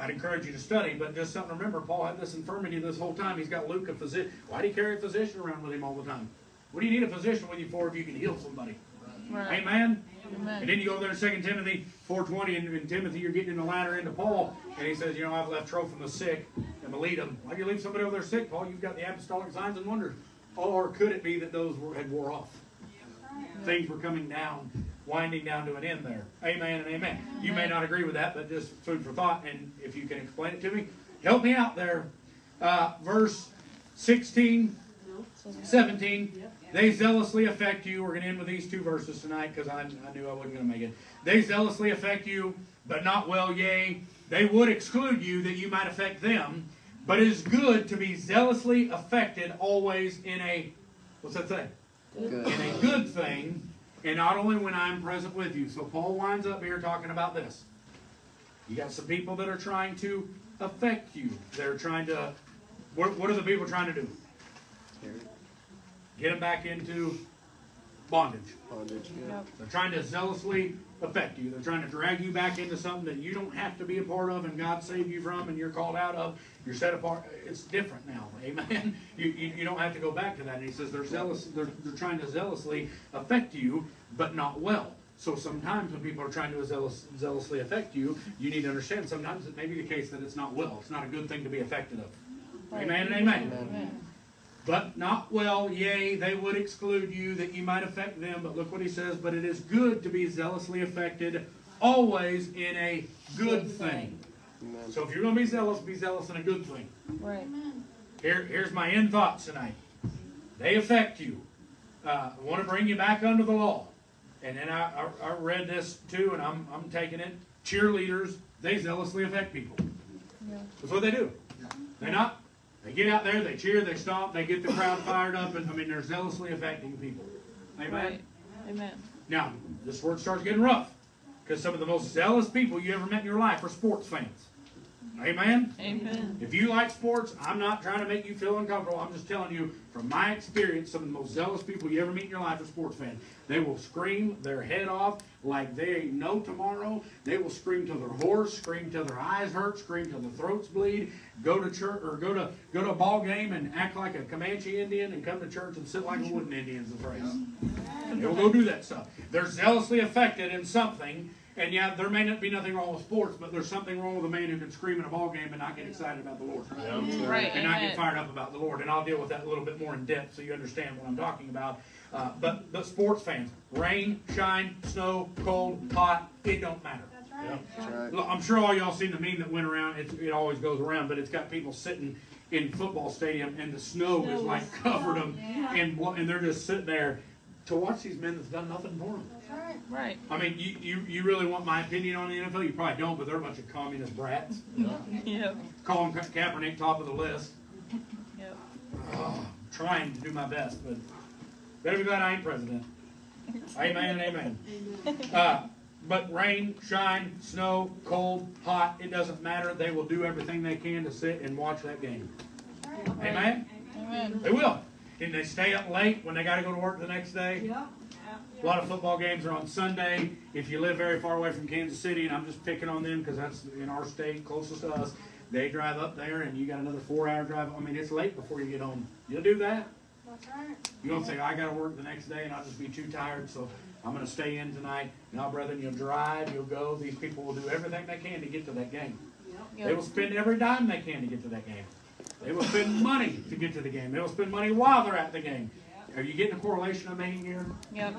Speaker 1: I'd encourage you to study, but just something to remember, Paul had this infirmity this whole time. He's got Luke, a physician. Why do he carry a physician around with him all the time? What do you need a physician with you for if you can heal somebody?
Speaker 3: Right.
Speaker 1: Amen? And then you go there in 2 Timothy 4.20, and in Timothy you're getting in the ladder into Paul, and he says, you know, I've left Trophimus sick, and Miletum. Why do you leave somebody over there sick, Paul? You've got the apostolic signs and wonders. Or could it be that those were, had wore off? Things were coming down, winding down to an end there. Amen and amen. You may not agree with that, but just food for thought, and if you can explain it to me, help me out there. Uh, verse 16, 17. They zealously affect you. We're going to end with these two verses tonight because I, I knew I wasn't going to make it. They zealously affect you, but not well, yea. They would exclude you that you might affect them. But it is good to be zealously affected always in a, what's that say?
Speaker 2: Good.
Speaker 1: In a good thing, and not only when I'm present with you. So Paul winds up here talking about this. You got some people that are trying to affect you. They're trying to, what, what are the people trying to do? Get them back into bondage.
Speaker 2: Bondage, yeah.
Speaker 3: Yep.
Speaker 1: They're trying to zealously affect you. They're trying to drag you back into something that you don't have to be a part of and God saved you from and you're called out of. You're set apart. It's different now. Amen. [laughs] You, you, you don't have to go back to that. And he says they're zealous, they're, they're trying to zealously affect you, but not well. So sometimes when people are trying to zealous, zealously affect you, you need to understand sometimes it may be the case that it's not well. It's not a good thing to be affected of. Amen and amen.
Speaker 3: Amen.
Speaker 1: But not well, yea, they would exclude you that you might affect them. But look what he says, but it is good to be zealously affected, always in a good thing.
Speaker 2: Amen.
Speaker 1: So if you're going to be zealous, be zealous in a good thing.
Speaker 3: Right.
Speaker 1: Here, here's my end thoughts tonight. They affect you. Uh, I want to bring you back under the law. And then I, I, I read this too, and I'm, I'm taking it. Cheerleaders, they zealously affect people.
Speaker 3: Yeah.
Speaker 1: That's what they do. They're not. They get out there, they cheer, they stomp, they get the crowd fired up, and I mean they're zealously affecting people. Amen.
Speaker 3: Right. Amen.
Speaker 1: Now, this word starts getting rough because some of the most zealous people you ever met in your life are sports fans. Amen.
Speaker 3: Amen.
Speaker 1: If you like sports, I'm not trying to make you feel uncomfortable. I'm just telling you from my experience, some of the most zealous people you ever meet in your life are sports fans. They will scream their head off like they ain't no tomorrow. They will scream till they're hoarse, scream till their eyes hurt, scream till their throats bleed. Go to church or go to go to a ball game and act like a Comanche Indian and come to church and sit like a wooden Indian's the phrase. They'll go do that stuff. They're zealously affected in something. And yeah, there may not be nothing wrong with sports, but there's something wrong with a man who can scream in a ball game and not get excited about the Lord
Speaker 3: Right.
Speaker 1: and not get fired up about the Lord. And I'll deal with that a little bit more in depth so you understand what I'm talking about. Uh, but the sports fans, rain, shine, snow, cold, hot, it don't matter.
Speaker 2: That's right.
Speaker 1: Look, I'm sure all y'all seen the meme that went around. It's, it always goes around, but it's got people sitting in football stadium and the snow is like covered them, and and they're just sitting there to watch these men that's done nothing for them.
Speaker 3: Right.
Speaker 1: I mean, you, you, you really want my opinion on the NFL? You probably don't, but they're a bunch of communist brats. [laughs]
Speaker 3: Yep.
Speaker 1: Calling Ka- Kaepernick top of the list.
Speaker 3: Yep.
Speaker 1: Oh, trying to do my best, but better be glad I ain't president. [laughs] Amen and amen. Uh, but rain, shine, snow, cold, hot, it doesn't matter. They will do everything they can to sit and watch that game. Amen?
Speaker 3: Amen.
Speaker 1: They will. And they stay up late when they got to go to work the next day.
Speaker 4: Yep.
Speaker 1: A lot of football games are on Sunday. If you live very far away from Kansas City, and I'm just picking on them because that's in our state, closest to us, they drive up there and you got another four hour drive. I mean, it's late before you get home. You'll do that? That's right. You don't say, I got to work the next day and I'll just be too tired, so I'm going to stay in tonight. No, brethren, you'll drive, you'll go. These people will do everything they can to get to that game. They will spend every dime they can to get to that game. They will spend money to get to the game. They will spend money while they're at the game. Are you getting a correlation I'm making here?
Speaker 3: Yep.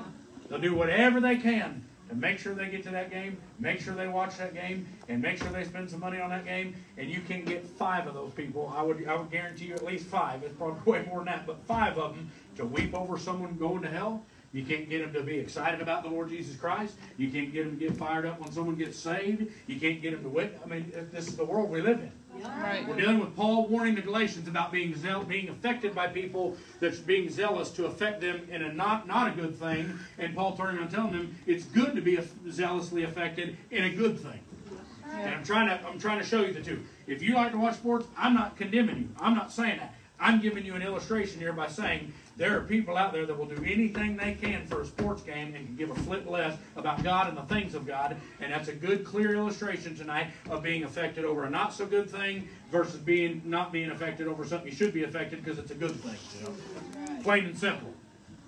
Speaker 1: They'll do whatever they can to make sure they get to that game, make sure they watch that game, and make sure they spend some money on that game. And you can get five of those people. I would I would guarantee you at least five. It's probably [laughs] way more than that, but five of them to weep over someone going to hell. You can't get them to be excited about the Lord Jesus Christ. You can't get them to get fired up when someone gets saved. You can't get them to wit. I mean, this is the world we live in.
Speaker 3: Right.
Speaker 1: We're dealing with Paul warning the Galatians about being zeal- being affected by people that's being zealous to affect them in a not not a good thing, and Paul turning around telling them it's good to be zealously affected in a good thing. And I'm trying to I'm trying to show you the two. If you like to watch sports, I'm not condemning you. I'm not saying that. I'm giving you an illustration here by saying there are people out there that will do anything they can for a sports game and can give a flip less about God and the things of God. And that's a good, clear illustration tonight of being affected over a not so good thing versus being not being affected over something you should be affected because it's a good thing. Plain and simple.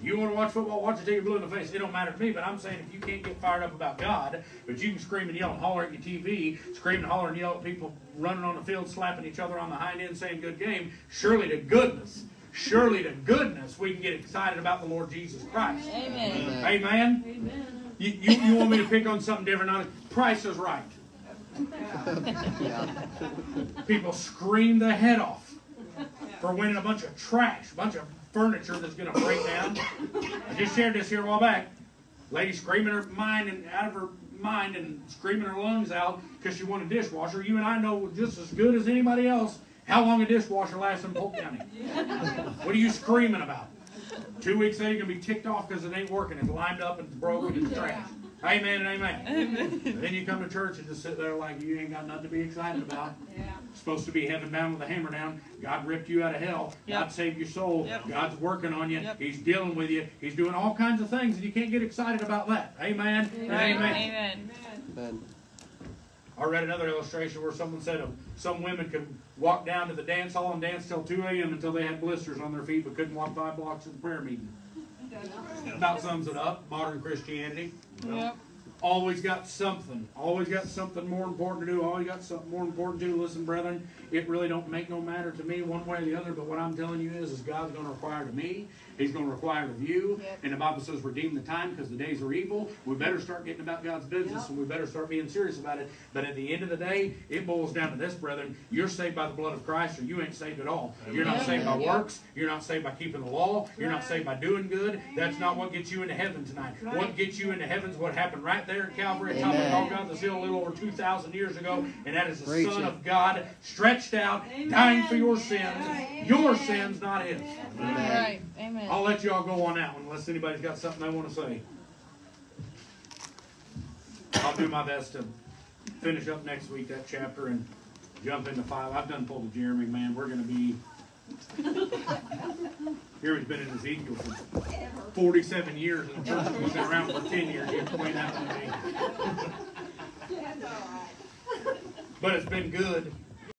Speaker 1: You want to watch football, watch it till you're blue in the face. It don't matter to me, but I'm saying if you can't get fired up about God, but you can scream and yell and holler at your TV, scream and holler and yell at people running on the field, slapping each other on the hind end, saying good game, surely to goodness, surely to goodness, we can get excited about the Lord Jesus Christ.
Speaker 3: Amen.
Speaker 1: Amen.
Speaker 4: Amen.
Speaker 1: You, you, you want me to pick on something different? Now, Price is right.
Speaker 2: Yeah. [laughs]
Speaker 1: People scream their head off for winning a bunch of trash, a bunch of furniture that's going to break down. I just shared this here a while back. Lady screaming her mind and out of her mind and screaming her lungs out because she won a dishwasher. You and I know just as good as anybody else how long a dishwasher lasts in Polk County. What are you screaming about? Two weeks later, you're going to be ticked off because it ain't working. It's lined up and it's broken and it's trash. Amen and amen. Then you come to church and just sit there like you ain't got nothing to be excited about.
Speaker 4: Yeah.
Speaker 1: Supposed to be heaven bound with a hammer down. God ripped you out of hell.
Speaker 3: Yep.
Speaker 1: God saved your soul.
Speaker 3: Yep.
Speaker 1: God's working on you.
Speaker 3: Yep.
Speaker 1: He's dealing with you. He's doing all kinds of things, and you can't get excited about that. Amen. and Amen.
Speaker 3: Amen.
Speaker 2: Amen.
Speaker 1: I read another illustration where someone said some women could walk down to the dance hall and dance till 2 a.m. until they had blisters on their feet, but couldn't walk five blocks to the prayer meeting. About sums it up. Modern Christianity.
Speaker 3: Yep.
Speaker 1: always got something. Always got something more important to do. Always got something more important to do. Listen, brethren, it really don't make no matter to me one way or the other. But what I'm telling you is, is God's going to require to me. He's going to require of you.
Speaker 3: Yep.
Speaker 1: And the Bible says, redeem the time because the days are evil. We better start getting about God's business and we better start being serious about it. But at the end of the day, it boils down to this, brethren. You're saved by the blood of Christ or you ain't saved at all. You're not saved by
Speaker 3: Yep.
Speaker 1: works. You're not saved by keeping the law. You're not saved by doing good. That's not what gets you into heaven tonight. What gets you into heaven is what happened right there at Calvary at top of
Speaker 2: Amen.
Speaker 1: Golgotha's Hill a little over 2,000 years ago. And that is the
Speaker 2: Preach
Speaker 1: Son
Speaker 2: it.
Speaker 1: of God stretched out, dying for your sins. Your sins, not His.
Speaker 3: Right. Amen.
Speaker 1: I'll let y'all go on that one unless anybody's got something they want to say. I'll do my best to finish up next week that chapter and jump into five. I've done pulled to Jeremy, man. We're going to be. [laughs] Here he's been in Ezekiel for 47 years, and the church has been around for 10 years. You explain that one to me. [laughs]
Speaker 4: That's all right.
Speaker 1: But it's been good.